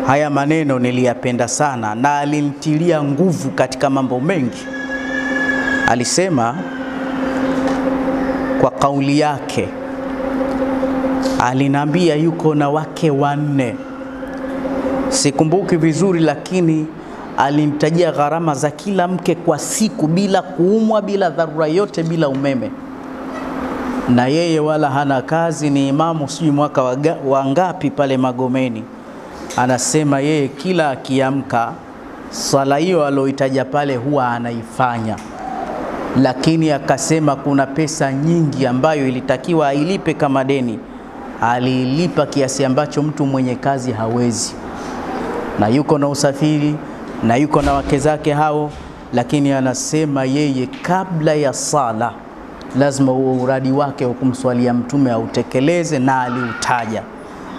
haya, maneno niliyapenda sana, na alinitilia nguvu katika mambo mengi. Alisema kwa kauli yake, alinambia yuko na wake wanne, sikumbuki vizuri, lakini alimtajia gharama za kila mke kwa siku, bila kuumwa, bila dharura yote, bila umeme na yeye wala hana kazi, ni imamu sijui mwaka wa ngapi pale Magomeni. Anasema yeye kila akiamka sala hiyo aloitaja pale huwa anaifanya, lakini akasema kuna pesa nyingi ambayo ilitakiwa ailipe kama deni, aliilipa kiasi ambacho mtu mwenye kazi hawezi, na yuko na usafiri na yuko na wake zake hao, lakini anasema yeye kabla ya sala lazima huo uradi wake wa kumswalia mtume autekeleze, na aliutaja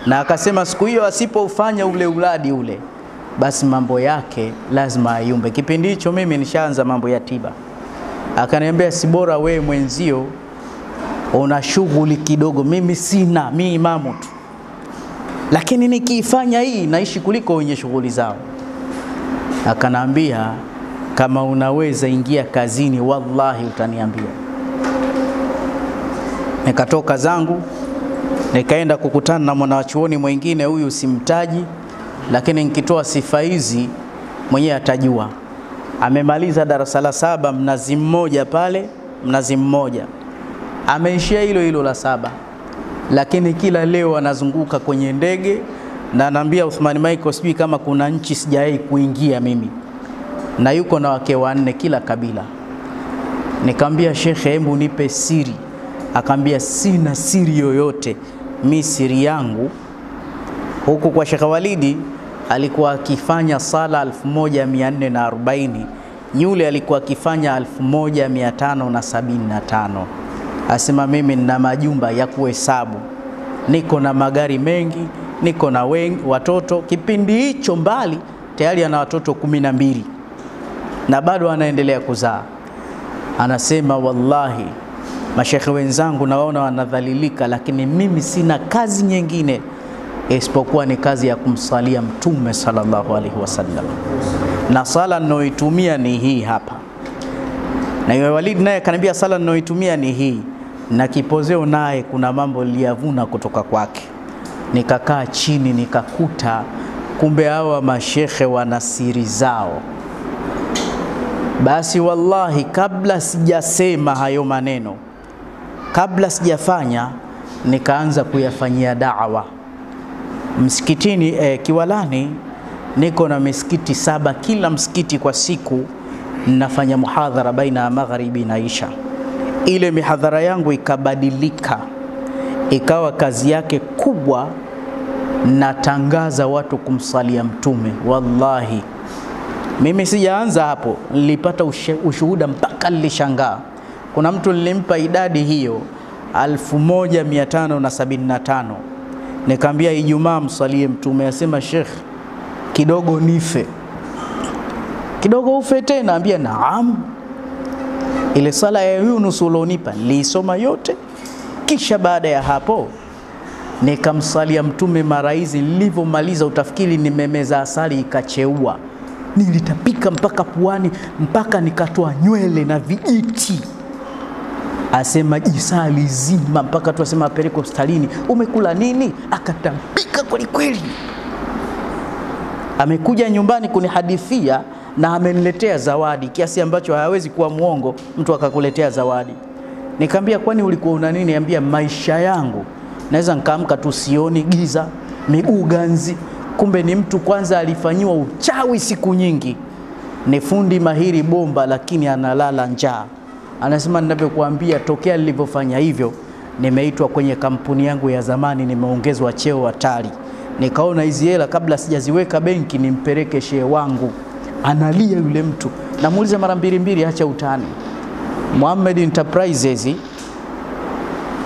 na akasema siku hiyo asipofanya ule uladi ule, basi mambo yake lazima ayumbe. Kipindi hicho mimi nishaanza mambo ya tiba, akaniambia si bora wewe mwenzio una shughuli kidogo, mimi sina, mi imamu tu, lakini nikiifanya hii naishi kuliko wenye shughuli zao. Akanaambia kama unaweza ingia kazini, wallahi utaniambia nikatoka zangu nikaenda kukutana na mwanachuoni mwingine, huyu simtaji, lakini nikitoa sifa hizi mwenyewe atajua. Amemaliza darasa la saba Mnazi Mmoja pale Mnazi Mmoja, ameishia hilo hilo la saba, lakini kila leo anazunguka kwenye ndege na anaambia Uthmani Michael, sijui kama kuna nchi sijawahi kuingia mimi, na yuko na wake wanne kila kabila. Nikamwambia shekhe, hebu nipe siri. Akaambia sina siri yoyote, mi siri yangu. Huku kwa Sheikh Walidi alikuwa akifanya sala 1440 yule alikuwa akifanya 1575 asema mimi nina majumba ya kuhesabu. Niko na magari mengi niko na wengi watoto. Kipindi hicho mbali tayari ana watoto kumi na mbili. Na bado anaendelea kuzaa. Anasema wallahi mashekhe wenzangu nawaona wanadhalilika lakini mimi sina kazi nyingine isipokuwa ni kazi ya kumsalia mtume sallallahu alaihi wasallam. Na sala ninayoitumia ni hii hapa. Na yule Walid naye akaniambia sala ninayoitumia ni hii. Na kipozeo naye kuna mambo liyavuna kutoka kwake. Nikakaa chini nikakuta kumbe hawa mashekhe wana siri zao. Basi wallahi kabla sijasema hayo maneno kabla sijafanya nikaanza kuyafanyia dawa. Msikitini eh, Kiwalani niko na misikiti saba. Kila msikiti kwa siku nafanya muhadhara baina ya magharibi na isha. Ile mihadhara yangu ikabadilika. Ikawa kazi yake kubwa natangaza watu kumsalia mtume. Wallahi. Mimi sijaanza hapo. Nilipata ushuhuda mpaka nilishangaa kuna mtu nilimpa idadi hiyo 1575 nikamwambia Ijumaa msalie mtume. Asema Sheikh kidogo nife. Kidogo ufe tena. Ambia naam. Ile sala ya Yunus ulionipa nilisoma yote. Kisha baada ya hapo nikamsalia mtume mara hizi. Nilivyomaliza utafikiri nimemeza asali ikacheua. Nilitapika mpaka puani mpaka nikatoa nywele na vijiti asema jisaa lizima mpaka tu asema apeleke hospitalini. Umekula nini? Akatambika kwelikweli amekuja nyumbani kunihadithia na ameniletea zawadi kiasi ambacho hayawezi kuwa mwongo mtu akakuletea zawadi. Nikamwambia kwani ulikuwa una nini? Ambia maisha yangu. Naweza nkaamka tu sioni giza miguu ganzi. Kumbe ni mtu kwanza alifanyiwa uchawi siku nyingi. Ni fundi mahiri bomba lakini analala njaa anasema ninavyokuambia tokea nilivyofanya hivyo nimeitwa kwenye kampuni yangu ya zamani nimeongezwa cheo hatari. Nikaona hizi hela kabla sijaziweka benki nimpeleke shehe wangu. Analia yule mtu. Namuuliza mara mbili mbili acha utani. Muhammad Enterprises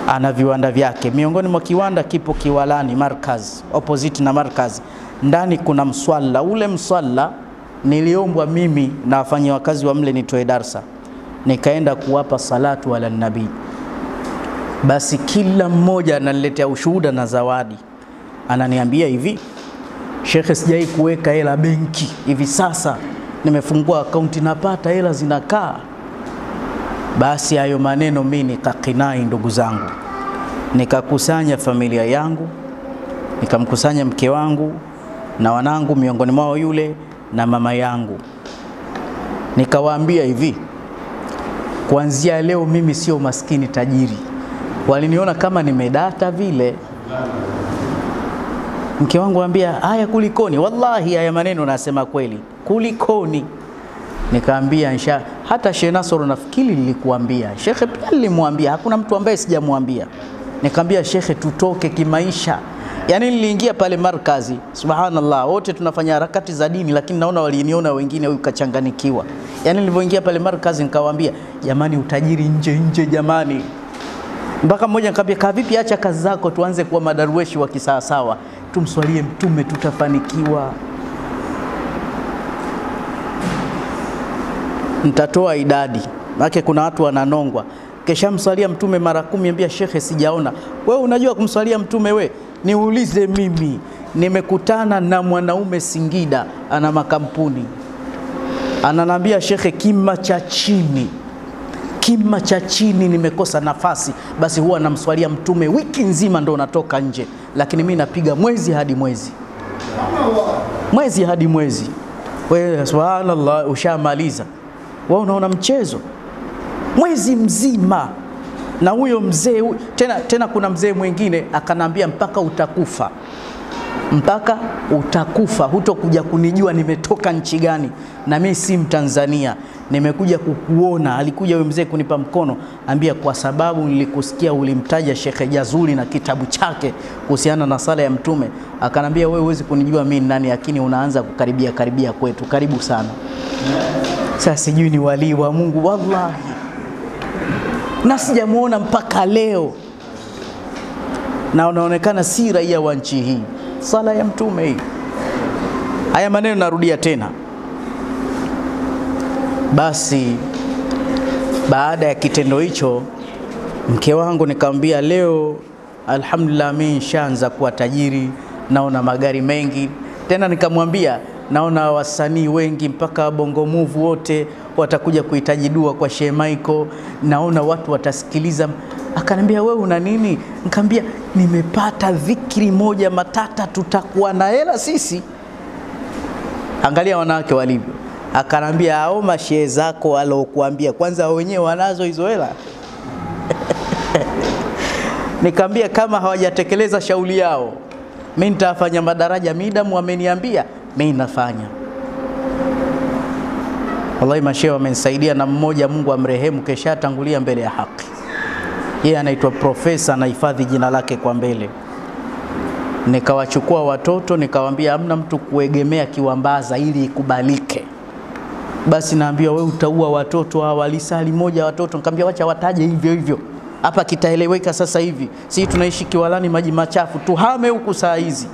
ana viwanda vyake. Miongoni mwa kiwanda kipo Kiwalani Markaz opposite na Markaz. Ndani kuna mswala ule mswala niliombwa mimi na wafanyakazi wa mle nitoe darsa nikaenda kuwapa salatu ala nabii. Basi kila mmoja ananiletea ushuhuda na zawadi. Ananiambia hivi shekhe sijai kuweka hela benki. Hivi sasa nimefungua akaunti napata hela zinakaa. Basi hayo maneno mi nikakinai ndugu zangu. Nikakusanya familia yangu nikamkusanya mke wangu na wanangu miongoni mwao yule na mama yangu. Nikawaambia hivi kuanzia leo mimi sio maskini tajiri. Waliniona kama nimedata vile. Mke wangu ambia haya kulikoni? Wallahi haya maneno nasema kweli. Kulikoni? Nikaambia insha hata Sheikh Nasoro nafikiri nilikuambia. Sheikh pia nilimwambia. Hakuna mtu ambaye sijamwambia. Nikaambia Sheikh, tutoke kimaisha yani niliingia pale markazi subhanallah wote tunafanya harakati za dini lakini naona waliniona wengine huyu kachanganikiwa. Yaani nilivyoingia pale markazi nikawaambia jamani utajiri nje nje jamani. Mpaka mmoja nikamwambia kaa vipi acha kazi zako tuanze kuwa madarueshi wa kisawasawa. Tumswalie mtume tutafanikiwa. Nitatoa idadi maana kuna watu wananongwa. Kesha mswalia mtume mara kumi ambia shekhe sijaona. Wewe unajua kumswalia mtume we niulize mimi nimekutana na mwanaume Singida ana makampuni. Ananambia shekhe kima cha chini kima cha chini nimekosa nafasi. Basi huwa namswalia mtume wiki nzima ndo natoka nje lakini mi napiga mwezi hadi mwezi. Mwezi hadi mwezi. Wewe subhanallah ushamaliza. Wewe unaona mchezo? Mwezi mzima na huyo mzee tena, tena kuna mzee mwingine akanambia mpaka utakufa mpaka utakufa, hutokuja kunijua nimetoka nchi gani, na mimi si Mtanzania, nimekuja kukuona. Alikuja huyo mzee kunipa mkono, ambia kwa sababu nilikusikia ulimtaja Shekhe Jazuli na kitabu chake kuhusiana na sala ya Mtume, akanambia wewe huwezi kunijua mimi nani, lakini unaanza kukaribia karibia kwetu, karibu sana. Sasa sijui ni walii wa Mungu wallahi, na sijamwona mpaka leo, na unaonekana si raia wa nchi hii. Sala ya Mtume hii. Haya maneno narudia tena. Basi baada ya kitendo hicho, mke wangu nikamwambia, leo alhamdulillah, mimi nishaanza kuwa tajiri, naona magari mengi tena. Nikamwambia naona wasanii wengi mpaka Bongo Move wote watakuja kuhitaji dua kwa Sheikh Michael, naona watu watasikiliza. Akaniambia wewe una nini? Nikamwambia nimepata dhikri moja matata, tutakuwa na hela sisi. Angalia wanawake walivyo. Akanambia ao mashehe zako alokuambia, kwanza wenyewe wanazo hizo hela (laughs) Nikamwambia kama hawajatekeleza shauli yao, mimi nitafanya madaraja midamu wameniambia, mimi nafanya. Wallahi mashehe wamenisaidia, na mmoja Mungu amrehemu, kesha tangulia mbele ya haki. Yeye anaitwa profesa, anahifadhi jina lake kwa mbele. Nikawachukua watoto nikawaambia, amna mtu kuegemea kiwambaza ili ikubalike. Basi naambia we utaua watoto hawa, lisali moja watoto. Nikamwambia wacha wataje hivyo hivyo hapa kitaeleweka sasa hivi, Sisi tunaishi Kiwalani, maji machafu, tuhame huku saa hizi.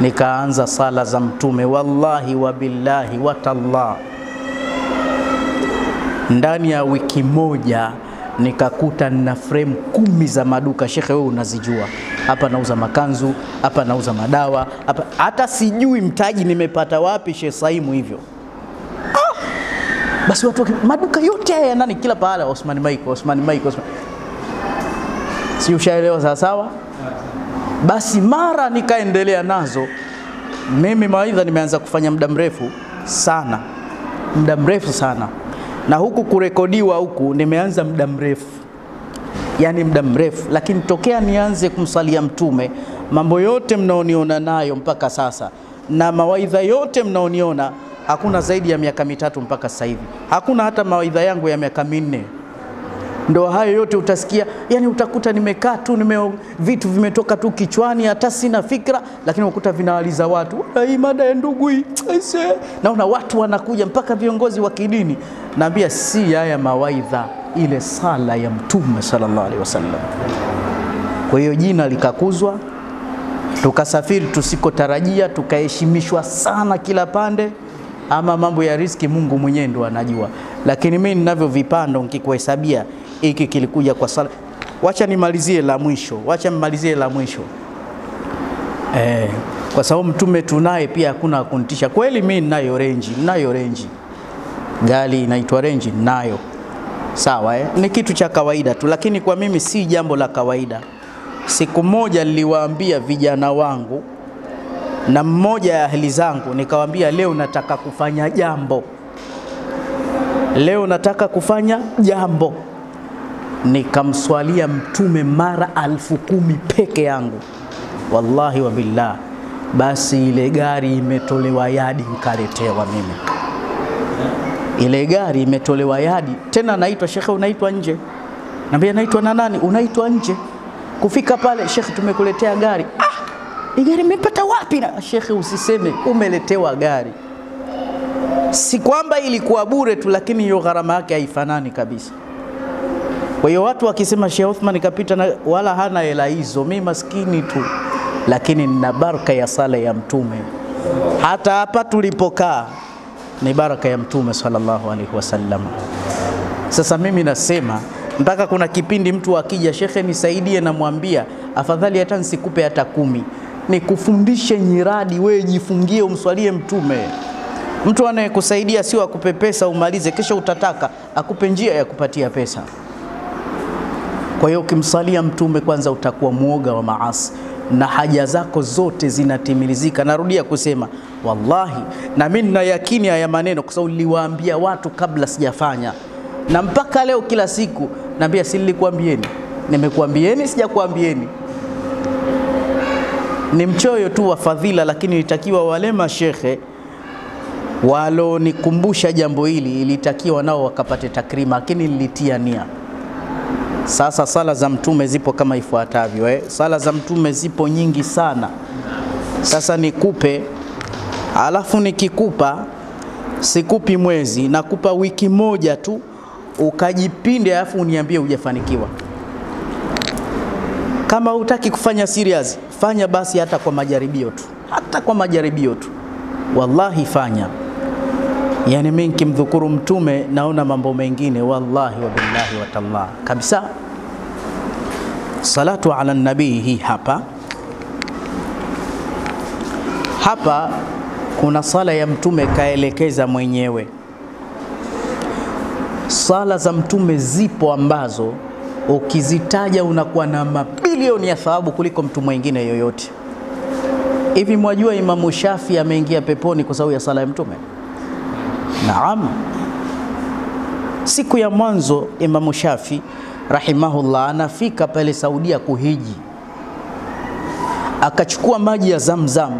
Nikaanza sala za Mtume, wallahi wa billahi wa tallah, ndani ya wiki moja nikakuta nina frame kumi za maduka. Shekhe, wewe unazijua, hapa nauza makanzu, hapa nauza madawa, hapa hata sijui mtaji nimepata wapi, Sheikh Saimu hivyo ah! Basi watu maduka yote haya nani, kila pahala Osman Mike, Osman Mike, Osman si ushaelewa sawa sawa? Basi mara nikaendelea nazo mimi. Mawaidha nimeanza kufanya muda mrefu sana, muda mrefu sana, na huku kurekodiwa huku nimeanza muda mrefu, yaani muda mrefu, lakini tokea nianze kumsalia Mtume, mambo yote mnaoniona nayo mpaka sasa na mawaidha yote mnaoniona, hakuna zaidi ya miaka mitatu mpaka sasa hivi, hakuna hata mawaidha yangu ya miaka minne ndo hayo yote utasikia, yani utakuta nimekaa tu nime vitu vimetoka tu kichwani, hata sina fikra, lakini ukuta vinawaliza watu hii mada ya ndugu hii. Naona watu wanakuja mpaka viongozi wa kidini, naambia si haya mawaidha, ile sala ya Mtume sallallahu alaihi wasallam. Kwa hiyo jina likakuzwa, tukasafiri tusikotarajia, tukaheshimishwa sana kila pande. Ama mambo ya riski Mungu mwenyewe ndo anajua, lakini mimi ninavyo vipando nikikuhesabia hiki kilikuja kwa sala. Wacha nimalizie la mwisho, wacha nimalizie la mwisho eh, kwa sababu mtume tunaye pia, hakuna kunitisha kweli. Mimi ninayo renji, ninayo renji, gari inaitwa renji, ninayo sawa, eh? Ni kitu cha kawaida tu, lakini kwa mimi si jambo la kawaida. Siku moja niliwaambia vijana wangu na mmoja ya ahli zangu, nikawaambia leo nataka kufanya jambo, leo nataka kufanya jambo nikamswalia mtume mara alfu kumi peke yangu, wallahi wa billah. Basi ile gari imetolewa yadi, nikaletewa mimi ile gari imetolewa yadi. Tena naitwa shekhe, unaitwa nje. Naambia naitwa na nani? Unaitwa nje. Kufika pale, shekhe, tumekuletea gari. Ah, gari imepata wapi? Na shekhe, usiseme umeletewa gari. Si kwamba ilikuwa bure tu, lakini hiyo gharama yake haifanani kabisa. Kwa hiyo watu wakisema Sheikh Uthman kapita na wala hana hela hizo, mimi maskini tu, lakini nina baraka ya sala ya Mtume. Hata hapa tulipokaa ni baraka ya Mtume sallallahu alaihi wasallam. Sasa mimi nasema mpaka kuna kipindi mtu akija, shekhe, nisaidie, namwambia afadhali hata nisikupe hata kumi, nikufundishe nyiradi, wewe jifungie, umswalie Mtume. Mtu anayekusaidia sio akupe pesa umalize, kisha utataka akupe njia ya kupatia pesa. Kwa hiyo ukimsalia mtume kwanza utakuwa mwoga wa maasi na haja zako zote zinatimilizika. Narudia kusema wallahi, na mimi nina yakini haya maneno kwa sababu niliwaambia watu kabla sijafanya, na mpaka leo kila siku naambia, si nilikwambieni? Nimekuambieni? Sijakuambieni? ni mchoyo tu wa fadhila, lakini ilitakiwa wale mashekhe walonikumbusha jambo hili, ilitakiwa nao wakapate takrima, lakini nilitia nia. Sasa sala za mtume zipo kama ifuatavyo eh. Sala za mtume zipo nyingi sana. Sasa nikupe, alafu nikikupa sikupi mwezi, nakupa wiki moja tu, ukajipinde, alafu uniambie hujafanikiwa. Kama hutaki kufanya serious, fanya basi hata kwa majaribio tu, hata kwa majaribio tu, wallahi fanya. Yani mimi nikimdhukuru mtume naona mambo mengine, wallahi wa billahi wa tallah kabisa. Salatu ala nabii hii hapa hapa, kuna sala ya mtume kaelekeza mwenyewe. Sala za mtume zipo ambazo ukizitaja unakuwa na mabilioni ya thawabu kuliko mtu mwingine yoyote. Hivi mwajua Imamu Shafi ameingia peponi kwa sababu ya sala ya mtume? Naam, siku ya mwanzo Imamu Shafi rahimahullah anafika pale Saudia kuhiji, akachukua maji ya Zamzam.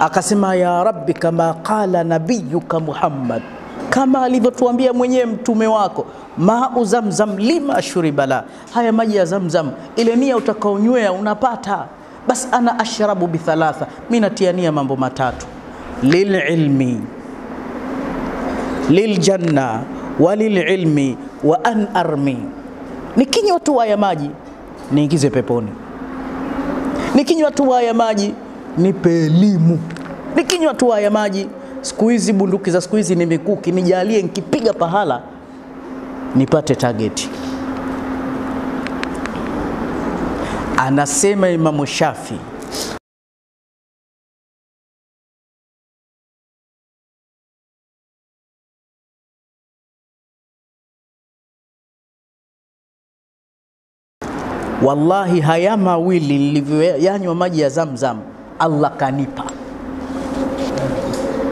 Akasema, ya Rabbi, kama qala nabiyuka Muhammad, kama alivyotuambia mwenyewe mtume wako, mau zamzam lima shuribala, haya maji ya Zamzam, ile nia utakaonywea unapata. Basi ana ashrabu bithalatha, mi natia mambo matatu, lililmi liljanna wa lililmi wa an armi, nikinywa tu haya maji niingize peponi, nikinywa tu haya maji nipe elimu, nikinywa tu haya maji. Siku hizi bunduki za siku hizi ni mikuki, nijalie nikipiga pahala nipate target. Anasema Imamu Shafi Wallahi, haya mawili nilivyoyanywa maji ya Zamzam, Allah kanipa.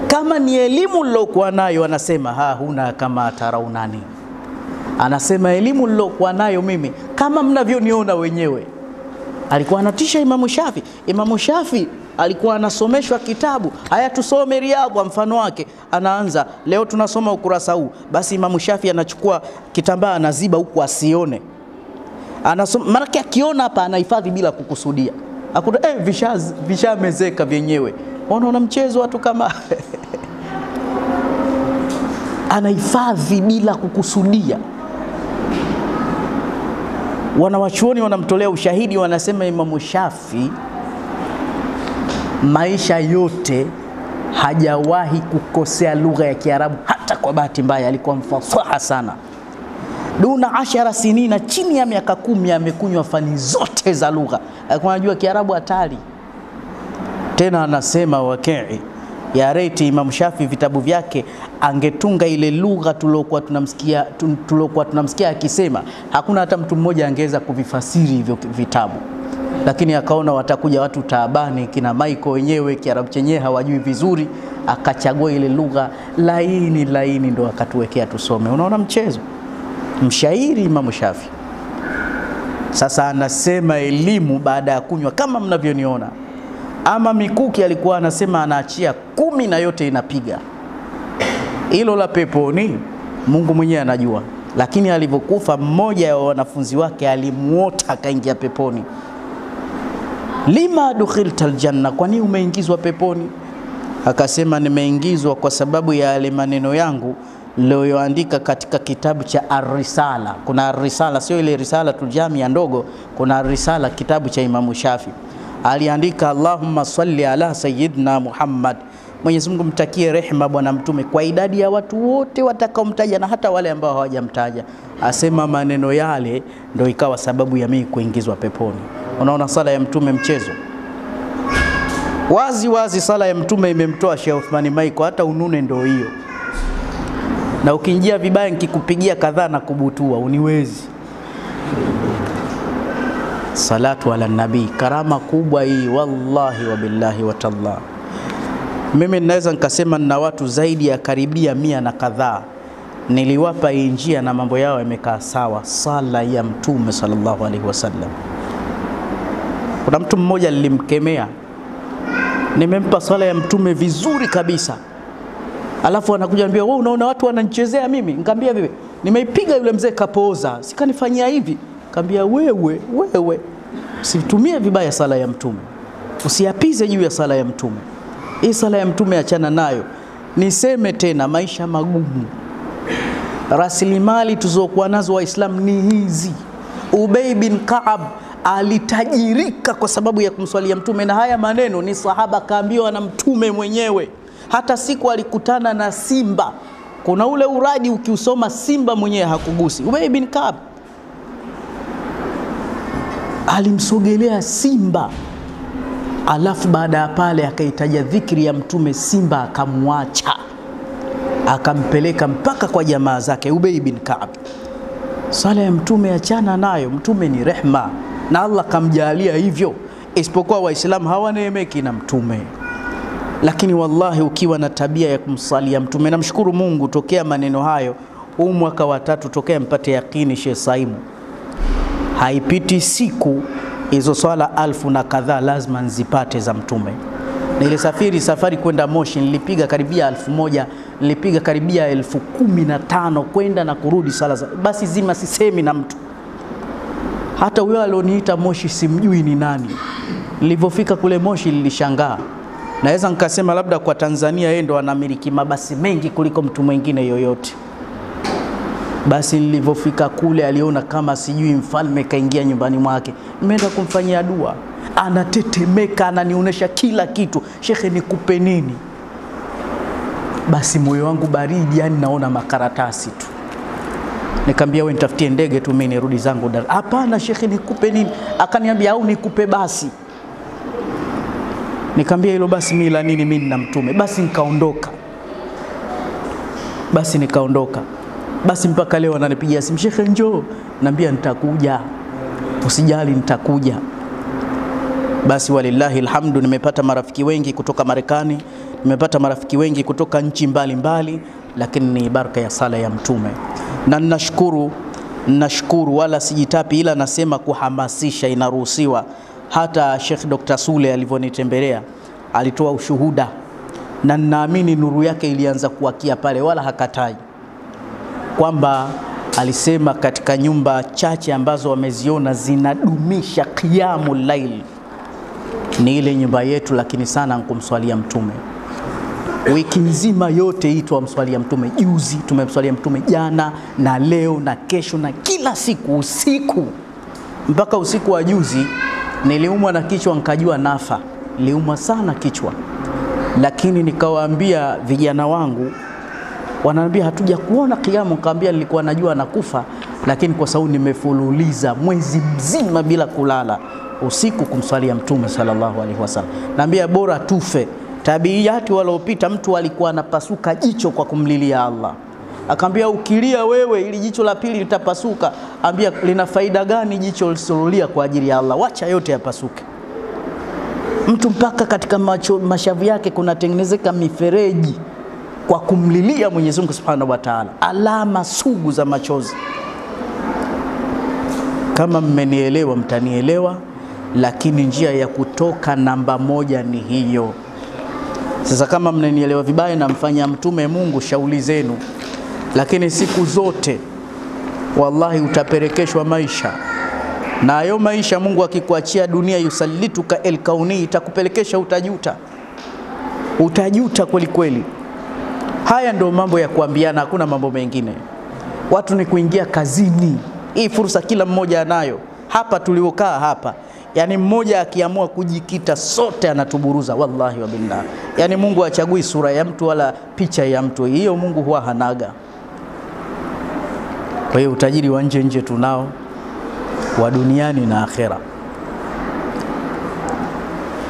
Kama ni elimu nilokuwa nayo, anasema ha huna kama taraunani, anasema elimu nilokuwa nayo mimi kama mnavyoniona wenyewe. Alikuwa anatisha Imamu Shafi. Imamu Shafi alikuwa anasomeshwa kitabu, haya tusome Riyadha, mfano wake anaanza leo tunasoma ukurasa huu, basi Imamu Shafi anachukua kitambaa anaziba huku asione anasoma maanake, akiona hapa anahifadhi bila kukusudia, akuta eh, vishamezeka visha vyenyewe. Wanaona mchezo watu kama (laughs) anahifadhi bila kukusudia. Wanawachuoni wanamtolea ushahidi, wanasema Imamu Shafi maisha yote hajawahi kukosea lugha ya Kiarabu hata kwa bahati mbaya. Alikuwa mfasaha sana duna ashara sinina, chini ya miaka kumi amekunywa fani zote za lugha, alikuwa anajua Kiarabu hatari. Tena anasema wakei ya reti Imam Shafi vitabu vyake angetunga ile lugha tuliokuwa tunamsikia tuliokuwa tunamsikia akisema, hakuna hata mtu mmoja angeweza kuvifasiri hivyo vitabu, lakini akaona watakuja watu taabani, kina Maiko wenyewe Kiarabu chenyewe hawajui vizuri, akachagua ile lugha laini laini, ndo akatuwekea tusome. Unaona mchezo mshairi Imamu Shafi. Sasa anasema elimu baada ya kunywa kama mnavyoniona, ama mikuki alikuwa anasema anaachia kumi na yote inapiga. Hilo la peponi Mungu mwenyewe anajua, lakini alivyokufa mmoja wa wanafunzi wake alimuota akaingia peponi. Lima dukhilta aljanna, kwa nini umeingizwa peponi? Akasema nimeingizwa kwa sababu ya yale maneno yangu niliyoandika katika kitabu cha Ar-Risala. Kuna Ar-Risala, sio ile risala tuljamia ndogo. Kuna Ar-Risala, kitabu cha Imamu Shafi. Aliandika Allahumma salli ala sayyidina Muhammad, Mwenyezi Mungu mtakie rehema bwana mtume kwa idadi ya watu wote watakaomtaja na hata wale ambao hawajamtaja. Asema maneno yale ndo ikawa sababu ya mimi kuingizwa peponi. Unaona sala ya mtume mchezo wazi wazi. Sala ya mtume imemtoa Sheikh Uthmani Maiko, hata unune ndo hiyo na ukinjia vibaya nikikupigia kadhaa na kubutua uniwezi. Salatu ala nabii, karama kubwa hii, wallahi wa billahi wa tallah. Mimi ninaweza nikasema nina watu zaidi ya karibia mia na kadhaa niliwapa hii njia na mambo yao yamekaa sawa. Sala ya mtume sallallahu alaihi wasallam. Kuna mtu mmoja nilimkemea nimempa sala ya mtume vizuri kabisa, alafu anakuja anambia wewe, unaona watu wananichezea mimi. Nikamwambia vipi? Nimeipiga yule mzee kapooza, sikanifanyia hivi. Nikamwambia wewe, wewe usitumie vibaya sala ya mtume, usiapize juu ya sala ya mtume. Hii sala ya mtume achana nayo. Niseme tena, maisha magumu, rasilimali tulizokuwa nazo Waislamu ni hizi. Ubay bin Kaab alitajirika kwa sababu ya kumswalia mtume, na haya maneno ni sahaba kaambiwa na mtume mwenyewe. Hata siku alikutana na simba, kuna ule uradi ukiusoma, simba mwenyewe hakugusi. Ubay bin kab alimsogelea simba, alafu baada ya pale akaitaja dhikri ya mtume, simba akamwacha, akampeleka mpaka kwa jamaa zake. Ubay bin kab sala ya mtume achana nayo. Mtume ni rehma na Allah kamjalia hivyo, isipokuwa Waislamu hawaneemeki na mtume. Lakini wallahi, ukiwa na tabia ya kumsalia mtume, namshukuru Mungu tokea maneno hayo, huu mwaka wa tatu tokea mpate yakini, Sheikh Saimu, haipiti siku hizo swala alfu na kadhaa lazima nzipate za mtume. Nilisafiri safari kwenda Moshi, nilipiga karibia elfu moja nilipiga karibia elfu kumi na tano kwenda na kurudi sala za basi zima, sisemi na mtu hata huyo alioniita Moshi simjui ni nani. Nilivyofika kule Moshi nilishangaa, naweza nikasema labda kwa Tanzania yeye ndo anamiliki mabasi mengi kuliko mtu mwingine yoyote. Basi nilivyofika kule aliona kama sijui mfalme kaingia nyumbani mwake, nimeenda kumfanyia dua, anatetemeka, ananionyesha kila kitu. Shekhe, nikupe nini? Basi moyo wangu baridi, yani naona makaratasi tu Nikamwambia wewe nitafutie ndege tu mimi nirudi zangu Dar. Hapana shekhe, nikupe nini? Akaniambia au nikupe basi. Nikamwambia hilo basi mimi la nini? Mimi nina mtume. Basi nikaondoka, basi nikaondoka, basi mpaka leo ananipigia simu, shekhe njoo. Naambia nitakuja, usijali, nitakuja. Basi walillahi alhamdu, nimepata marafiki wengi kutoka Marekani, nimepata marafiki wengi kutoka nchi mbalimbali mbali, lakini ni baraka ya sala ya mtume na ninashukuru, ninashukuru wala sijitapi, ila nasema kuhamasisha inaruhusiwa. Hata Sheikh Dr. Sule alivyonitembelea alitoa ushuhuda, na ninaamini nuru yake ilianza kuwakia pale, wala hakatai kwamba alisema katika nyumba chache ambazo wameziona zinadumisha qiyamul lail ni ile nyumba yetu, lakini sana nkumswalia mtume wiki nzima yote hii tuwamswalia mtume. Juzi tumemswalia mtume, jana na leo na kesho na kila siku usiku. Mpaka usiku wa juzi niliumwa na kichwa, nkajua nafa. Niliumwa sana kichwa, lakini nikawaambia vijana wangu, wananiambia hatuja kuona kiamu. Nikamwambia nilikuwa najua nakufa, lakini kwa sababu nimefululiza mwezi mzima bila kulala usiku kumswalia mtume sallallahu alaihi wasallam, naambia bora tufe Tabiiyati waliopita mtu alikuwa anapasuka jicho kwa kumlilia Allah, akamwambia ukilia wewe ili jicho la pili litapasuka. Ambia lina faida gani jicho lisololia kwa ajili ya Allah? Wacha yote yapasuke. Mtu mpaka katika macho, mashavu yake kunatengenezeka mifereji kwa kumlilia Mwenyezi Mungu Subhanahu wa Ta'ala, alama sugu za machozi. Kama mmenielewa, mtanielewa, lakini njia ya kutoka namba moja ni hiyo. Sasa kama mnanielewa vibaya, namfanya mtume Mungu shauli zenu, lakini siku zote wallahi utaperekeshwa maisha, na hayo maisha Mungu akikuachia dunia, yusallituka elkauni itakupelekesha utajuta, utajuta kweli kweli. Haya ndio mambo ya kuambiana, hakuna mambo mengine. Watu ni kuingia kazini. Hii fursa kila mmoja anayo. Hapa tuliokaa hapa Yani mmoja akiamua kujikita sote anatuburuza, wallahi wa billah. Yani Mungu achagui sura ya mtu wala picha ya mtu, hiyo Mungu huwa hanaga. Kwa hiyo utajiri wa nje nje tunao, wa duniani na akhera.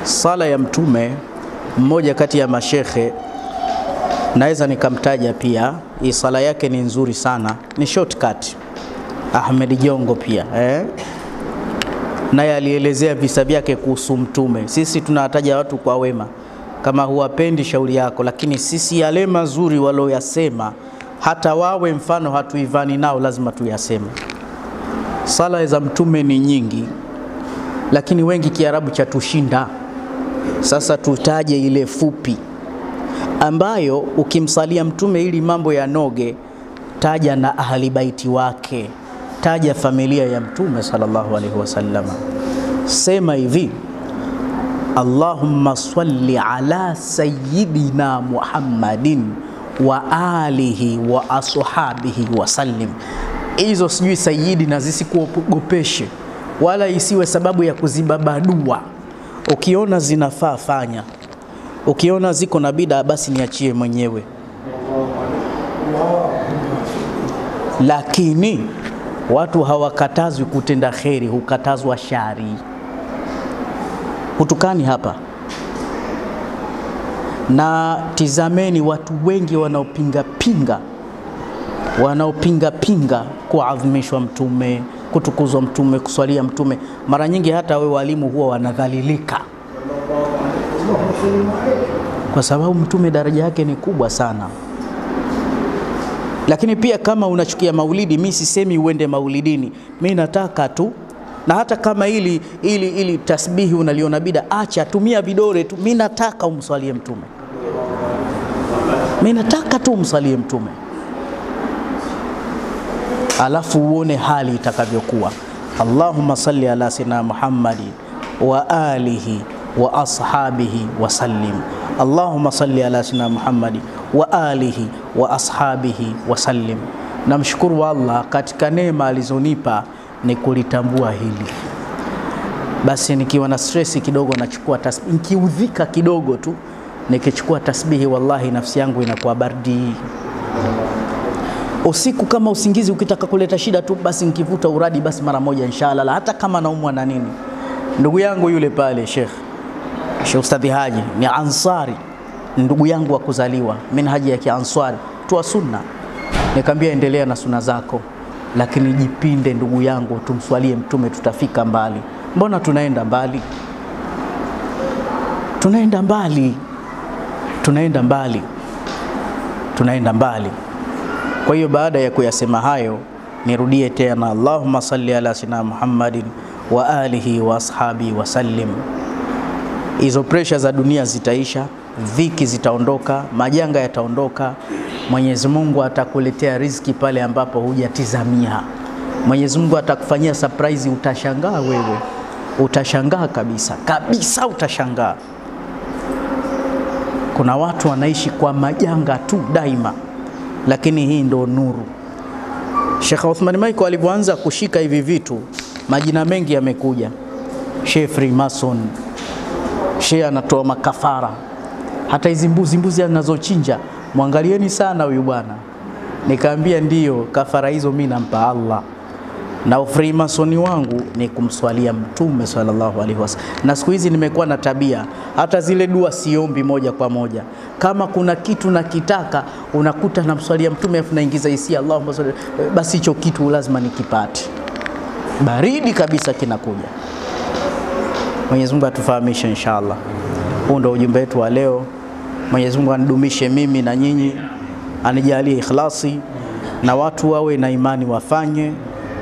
Sala ya Mtume, mmoja kati ya mashekhe naweza nikamtaja pia, hii sala yake ni nzuri sana, ni shortcut. Ahmed Jongo pia eh? naye alielezea visa vyake kuhusu mtume. Sisi tunawataja watu kwa wema, kama huwapendi shauri yako, lakini sisi yale mazuri walioyasema, hata wawe mfano hatuivani nao, lazima tuyaseme. Sala za mtume ni nyingi, lakini wengi Kiarabu cha tushinda. Sasa tutaje ile fupi ambayo ukimsalia mtume ili mambo ya noge, taja na ahli baiti wake, taja familia ya mtume sallallahu alaihi wasallam. Sema hivi Allahumma salli ala sayyidina Muhammadin wa alihi wa ashabihi wasallim. Hizo sijui sayidi na zisikuogopeshe wala isiwe sababu ya kuzibabadua. Ukiona zinafaa fanya, ukiona ziko na bida basi niachie mwenyewe, lakini watu hawakatazwi kutenda kheri, hukatazwa shari. Hutukani hapa na tizameni, watu wengi wanaopingapinga wanaopinga pinga kuadhimishwa mtume, kutukuzwa mtume, kuswalia mtume, mara nyingi hata we walimu huwa wanadhalilika, kwa sababu mtume daraja yake ni kubwa sana. Lakini pia kama unachukia maulidi, mi sisemi uende maulidini, mi nataka tu na hata kama ili, ili, ili tasbihi unaliona bida, acha tumia vidore tu. Mi nataka umswalie mtume, mi nataka tu msalie mtume, alafu uone hali itakavyokuwa. Allahumma salli ala sina Muhammadi wa alihi wa ashabihi wa sallim. Allahumma salli ala sina Muhammadi wa alihi wa ashabihi wa sallim. Namshukuru Allah katika neema alizonipa ni kulitambua hili. Basi nikiwa na stresi kidogo nachukua tasbih, nikiudhika kidogo tu nikichukua tasbihi, wallahi nafsi yangu inakuwa baridi. Usiku kama usingizi ukitaka kuleta shida tu, basi nikivuta uradi, basi mara moja inshallah, hata kama naumwa na nini. Ndugu yangu yule pale Sheikh Sheikh Ustadhi Haji ni Ansari, ndugu yangu wa kuzaliwa, minhaji ya Kianswari tua sunna, nikamwambia endelea na suna zako lakini jipinde ndugu yangu, tumswalie Mtume, tutafika mbali. Mbona tunaenda mbali? Tunaenda mbali, tunaenda mbali, tunaenda mbali. Kwa hiyo baada ya kuyasema hayo, nirudie tena, Allahumma salli ala sina Muhammadin wa alihi wa ashabi wa sallim. Hizo presha za dunia zitaisha, dhiki zitaondoka, majanga yataondoka. Mwenyezi Mungu atakuletea riziki pale ambapo hujatizamia. Mwenyezi Mungu atakufanyia surprise, utashangaa wewe, utashangaa kabisa kabisa, utashangaa. Kuna watu wanaishi kwa majanga tu daima, lakini hii ndo nuru. Sheikh Uthman Maiko alivyoanza kushika hivi vitu, majina mengi yamekuja, Sheikh Freemason, Sheikh anatoa makafara, hata hizi mbuzi mbuzi anazochinja mwangalieni sana huyu bwana. Nikaambia ndiyo, kafara hizo mimi nampa Allah, na ufrimasoni wangu ni kumswalia Mtume sallallahu alaihi wasallam. Na siku hizi nimekuwa na tabia, hata zile dua siombi moja kwa moja. Kama kuna kitu nakitaka, unakuta namswalia Mtume afu naingiza hisia Allahumma salli, basi hicho kitu lazima nikipate, baridi kabisa kinakuja. Mwenyezi Mungu atufahamishe inshallah. Huu ndio ujumbe wetu wa leo. Mwenyezi Mungu anidumishe mimi na nyinyi, anijalie ikhlasi na watu wawe na imani wafanye,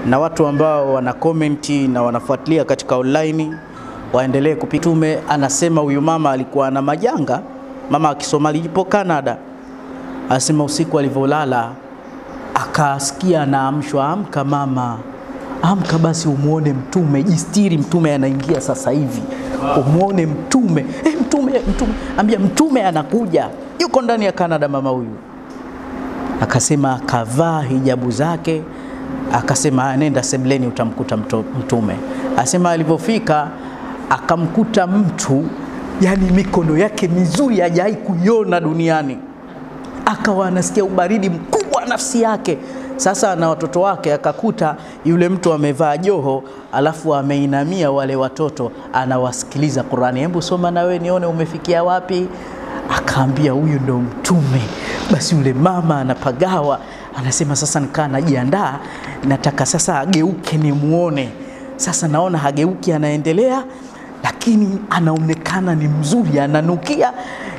na watu ambao wana komenti na wanafuatilia katika online waendelee kupitume. Anasema huyu mama alikuwa na majanga, mama akisoma alipo Canada, anasema usiku alivyolala akasikia anaamshwa, amka mama, amka basi umuone mtume, jistiri, mtume anaingia sasa hivi, umuone mtume. Eh, mtume mtume, ambia mtume anakuja, yuko ndani ya Canada mama huyu. Akasema akavaa hijabu zake, akasema nenda sebleni, utamkuta mtume. Asema alivyofika akamkuta mtu, yani mikono yake mizuri hajawahi kuiona duniani, akawa anasikia ubaridi mkubwa nafsi yake. Sasa na watoto wake, akakuta yule mtu amevaa joho, alafu ameinamia wale watoto, anawasikiliza Qurani. Hebu soma na wewe nione umefikia wapi. Akaambia huyu ndo mtume. Basi yule mama anapagawa, anasema sasa nikaa najiandaa, nataka sasa ageuke nimuone. Sasa naona hageuki, anaendelea lakini anaonekana ni mzuri, ananukia.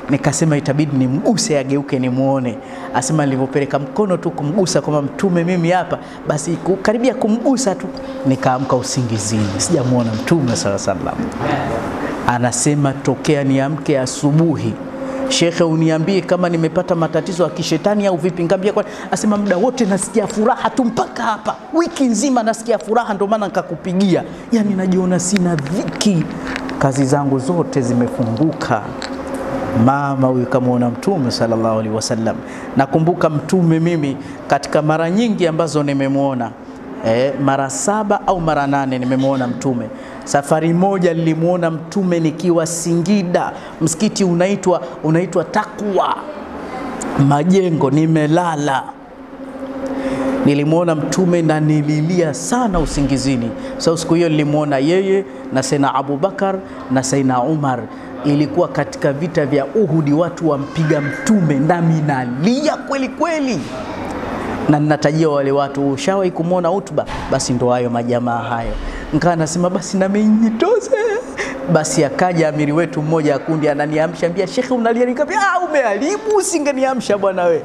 Nikasema itabidi nimguse, ageuke nimuone. Asema nilivyopeleka mkono tu kumgusa kwamba mtume mimi hapa, basi kukaribia kumgusa tu nikaamka usingizini, sijamuona mtume sala salam. anasema tokea niamke asubuhi shekhe, uniambie kama nimepata matatizo ya kishetani au vipi? Ngambia kwa asema muda wote nasikia furaha tu mpaka hapa, wiki nzima nasikia furaha, ndio maana nikakupigia. Yani najiona sina dhiki, kazi zangu zote zimefunguka. Mama huyu kamwona Mtume sallallahu alaihi wasallam. Nakumbuka Mtume mimi katika mara nyingi ambazo nimemwona eh, mara saba au mara nane nimemwona Mtume. Safari moja nilimwona Mtume nikiwa Singida, msikiti unaitwa unaitwa Takwa Majengo, nimelala nilimwona Mtume na nililia sana usingizini. So siku hiyo nilimwona yeye na Saina Abubakar na Saina Umar ilikuwa katika vita vya Uhudi, watu wampiga Mtume, nami nalia kweli kweli, na ninatajia wale watu. Ushawahi kumwona Utba? Basi ndo hayo majamaa hayo. Nkaa nasema basi nami nitoze. Basi akaja amiri wetu mmoja akundi ananiamsha, ambia shekhe, unalia? Nikamwambia ah, umeharibu, usingeniamsha bwana we,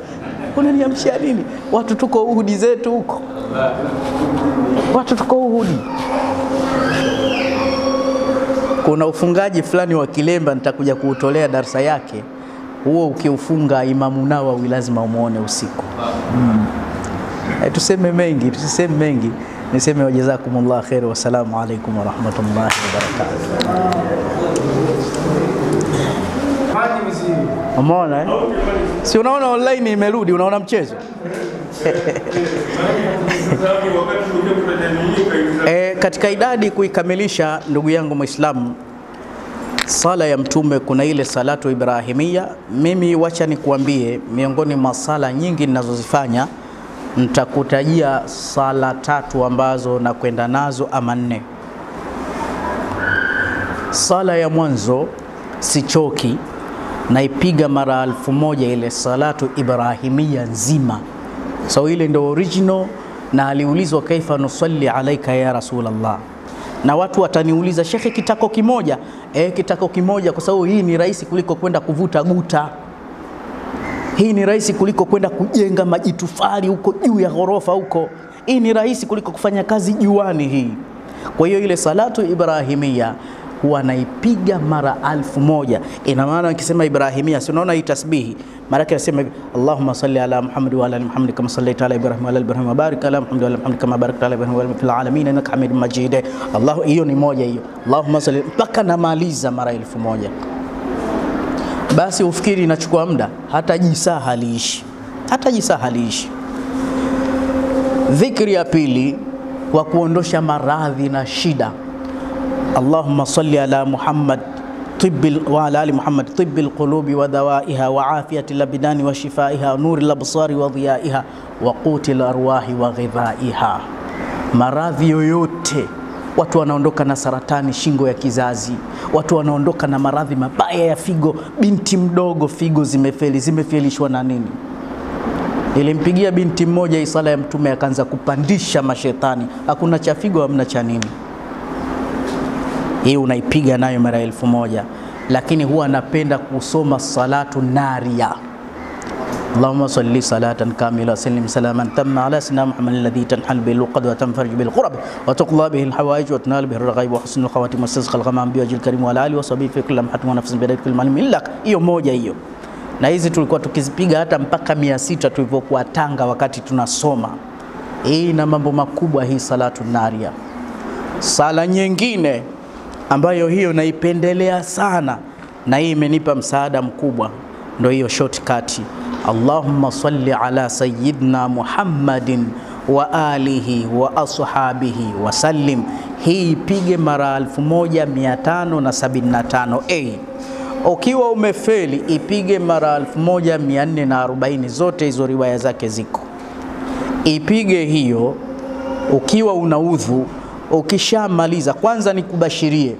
unaniamsha nini? Watu tuko Uhudi zetu huko, watu tuko Uhudi kuna ufungaji fulani wa kilemba nitakuja kuutolea darsa yake. Huo ukiufunga Imamu Nawawi lazima umuone usiku. Mm. E, tuseme mengi, tusiseme mengi, niseme wajazakumullah khair, wassalamu alaikum warahmatullahi wabarakatuh. Umeona eh? Si unaona online imerudi, unaona mchezo (laughs) E, katika idadi kuikamilisha, ndugu yangu Muislamu, sala ya Mtume kuna ile salatu ibrahimia. Mimi wacha nikuambie, miongoni mwa sala nyingi ninazozifanya nitakutajia sala tatu ambazo nakwenda nazo ama nne. Sala ya mwanzo sichoki, naipiga mara alfu moja ile salatu ibrahimia nzima, so ile ndio original na aliulizwa kaifa nusalli alaika ya Rasulallah, na watu wataniuliza shekhe, kitako kimoja eh, kitako kimoja, kwa sababu hii ni rahisi kuliko kwenda kuvuta guta. Hii ni rahisi kuliko kwenda kujenga majitufali huko juu ya ghorofa huko. Hii ni rahisi kuliko kufanya kazi juani hii. Kwa hiyo ile salatu ibrahimia huwa naipiga mara alfu moja. Ina maana akisema ibrahimia, si unaona hii tasbihi mara yake anasema Allahumma salli ala Muhammad wa ala Muhammad kama sallaita ala Ibrahim wa ala Ibrahim barik ala Muhammad wa ala Muhammad kama barakta ala Ibrahim wa ala fil alamin innaka Hamidum Majid. Allah, hiyo ni moja hiyo. Allahumma salli mpaka namaliza mara elfu moja basi ufikiri inachukua muda, hata jisaa haliishi, hata jisaa haliishi. Dhikri ya pili wa kuondosha maradhi na shida, Allahumma salli ala Muhammad tibbil, wa ala ali Muhammad tibbil lqulubi wa dawaiha wa afiyati labidani wa shifaiha wa nuri labsari wa dhiyaiha wa quti larwahi wa ghidhaiha, maradhi yoyote watu wanaondoka na saratani shingo ya kizazi, watu wanaondoka na maradhi mabaya ya figo. Binti mdogo figo zimefeli, zimefelishwa na nini? Nilimpigia binti mmoja hii sala ya Mtume akaanza kupandisha mashetani, hakuna cha figo, hamna cha nini. Hii unaipiga nayo mara elfu moja. Lakini huwa anapenda kusoma salatu naria Allahumma salli salatan kamila wa sallim salaman tamma ala محمد Muhammad alladhi tanhal العقد وتنفرج wa tanfarij وتقضى به wa tuqla bihi alhawaij wa tunal bihi alraghaib wa husnul khawatim wa وصحبه في كل wa nafsin bi kulli malim illak. Hiyo moja hiyo, na hizi tulikuwa tukizipiga hata mpaka mia sita tulivyokuwa Tanga wakati tunasoma. Hii na mambo makubwa hii salatu naria. Sala nyingine ambayo hiyo naipendelea sana na hii imenipa msaada mkubwa, ndo hiyo shortcut. Allahumma salli ala sayyidina Muhammadin wa alihi wa ashabihi wa sallim. Hii ipige mara 1575 a ukiwa umefeli ipige mara 1440 zote hizo riwaya zake ziko, ipige hiyo ukiwa una udhu Ukishamaliza kwanza, nikubashirie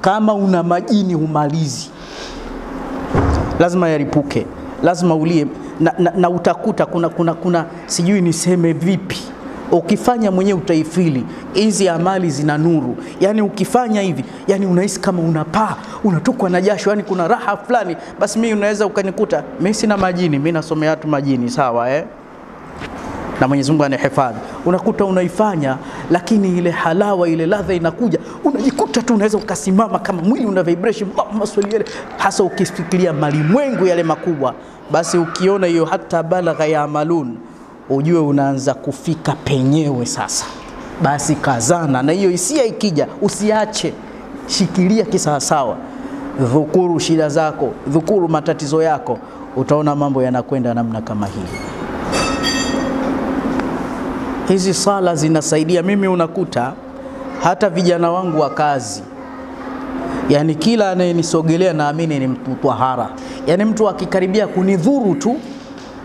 kama una majini humalizi, lazima yaripuke, lazima ulie na, na, na utakuta kuna, kuna, kuna sijui niseme vipi, ukifanya mwenyewe utaifili hizi amali zina nuru. Yani ukifanya hivi, yani unahisi kama unapaa, unatokwa na jasho, yani kuna raha fulani. Basi mimi unaweza ukanikuta mimi sina majini, mimi nasomea tu majini, sawa eh? na Mwenyezi Mungu anahifadhi. Unakuta unaifanya lakini ile halawa ile ladha inakuja, unajikuta tu unaweza ukasimama kama mwili una vibration maswali yale, hasa ukifikiria malimwengu yale makubwa. Basi ukiona hiyo hata balagha ya malun, ujue unaanza kufika penyewe sasa. Basi kazana na hiyo hisia, ikija usiache, shikilia kisawasawa, dhukuru shida zako, dhukuru matatizo yako, utaona mambo yanakwenda namna kama hii. Hizi sala zinasaidia. Mimi unakuta hata vijana wangu wa kazi, yani kila anayenisogelea naamini ni mtu twahara, yani mtu akikaribia kunidhuru tu,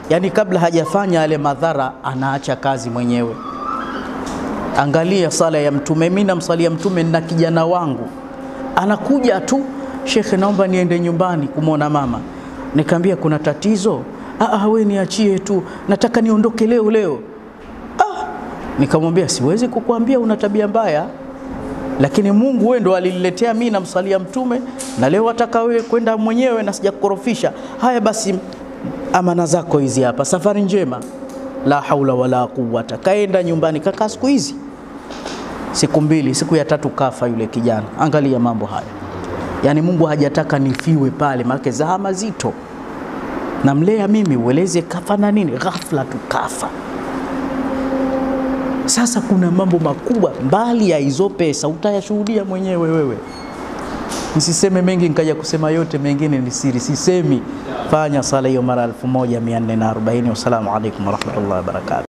yani kabla hajafanya yale madhara anaacha kazi mwenyewe. Angalia sala ya Mtume, mimi namsalia Mtume na kijana wangu anakuja tu, shekhe, naomba niende nyumbani kumwona mama. Nikamwambia kuna tatizo? Ah, we niachie tu, nataka niondoke leo leo. Ah, Nikamwambia siwezi kukuambia una tabia mbaya, lakini Mungu wewe ndo aliniletea mimi namsalia Mtume, na leo ataka wewe kwenda mwenyewe na sijakukorofisha. Haya basi, amana zako hizi hapa, safari njema. La haula wala quwwata. Kaenda nyumbani, kaka, siku hizi siku mbili, siku ya tatu kafa yule kijana. Angalia mambo haya, yaani Mungu hajataka nifiwe pale, maana zahama zito. Namlea mimi, ueleze kafa na nini, ghafla tu kafa. Sasa kuna mambo makubwa mbali ya hizo pesa, utayashuhudia mwenyewe wewe. Nisiseme mengi nikaja kusema yote, mengine ni siri, sisemi. Fanya sala hiyo mara 1440. Wassalamu alaikum warahmatullahi wabarakatuh.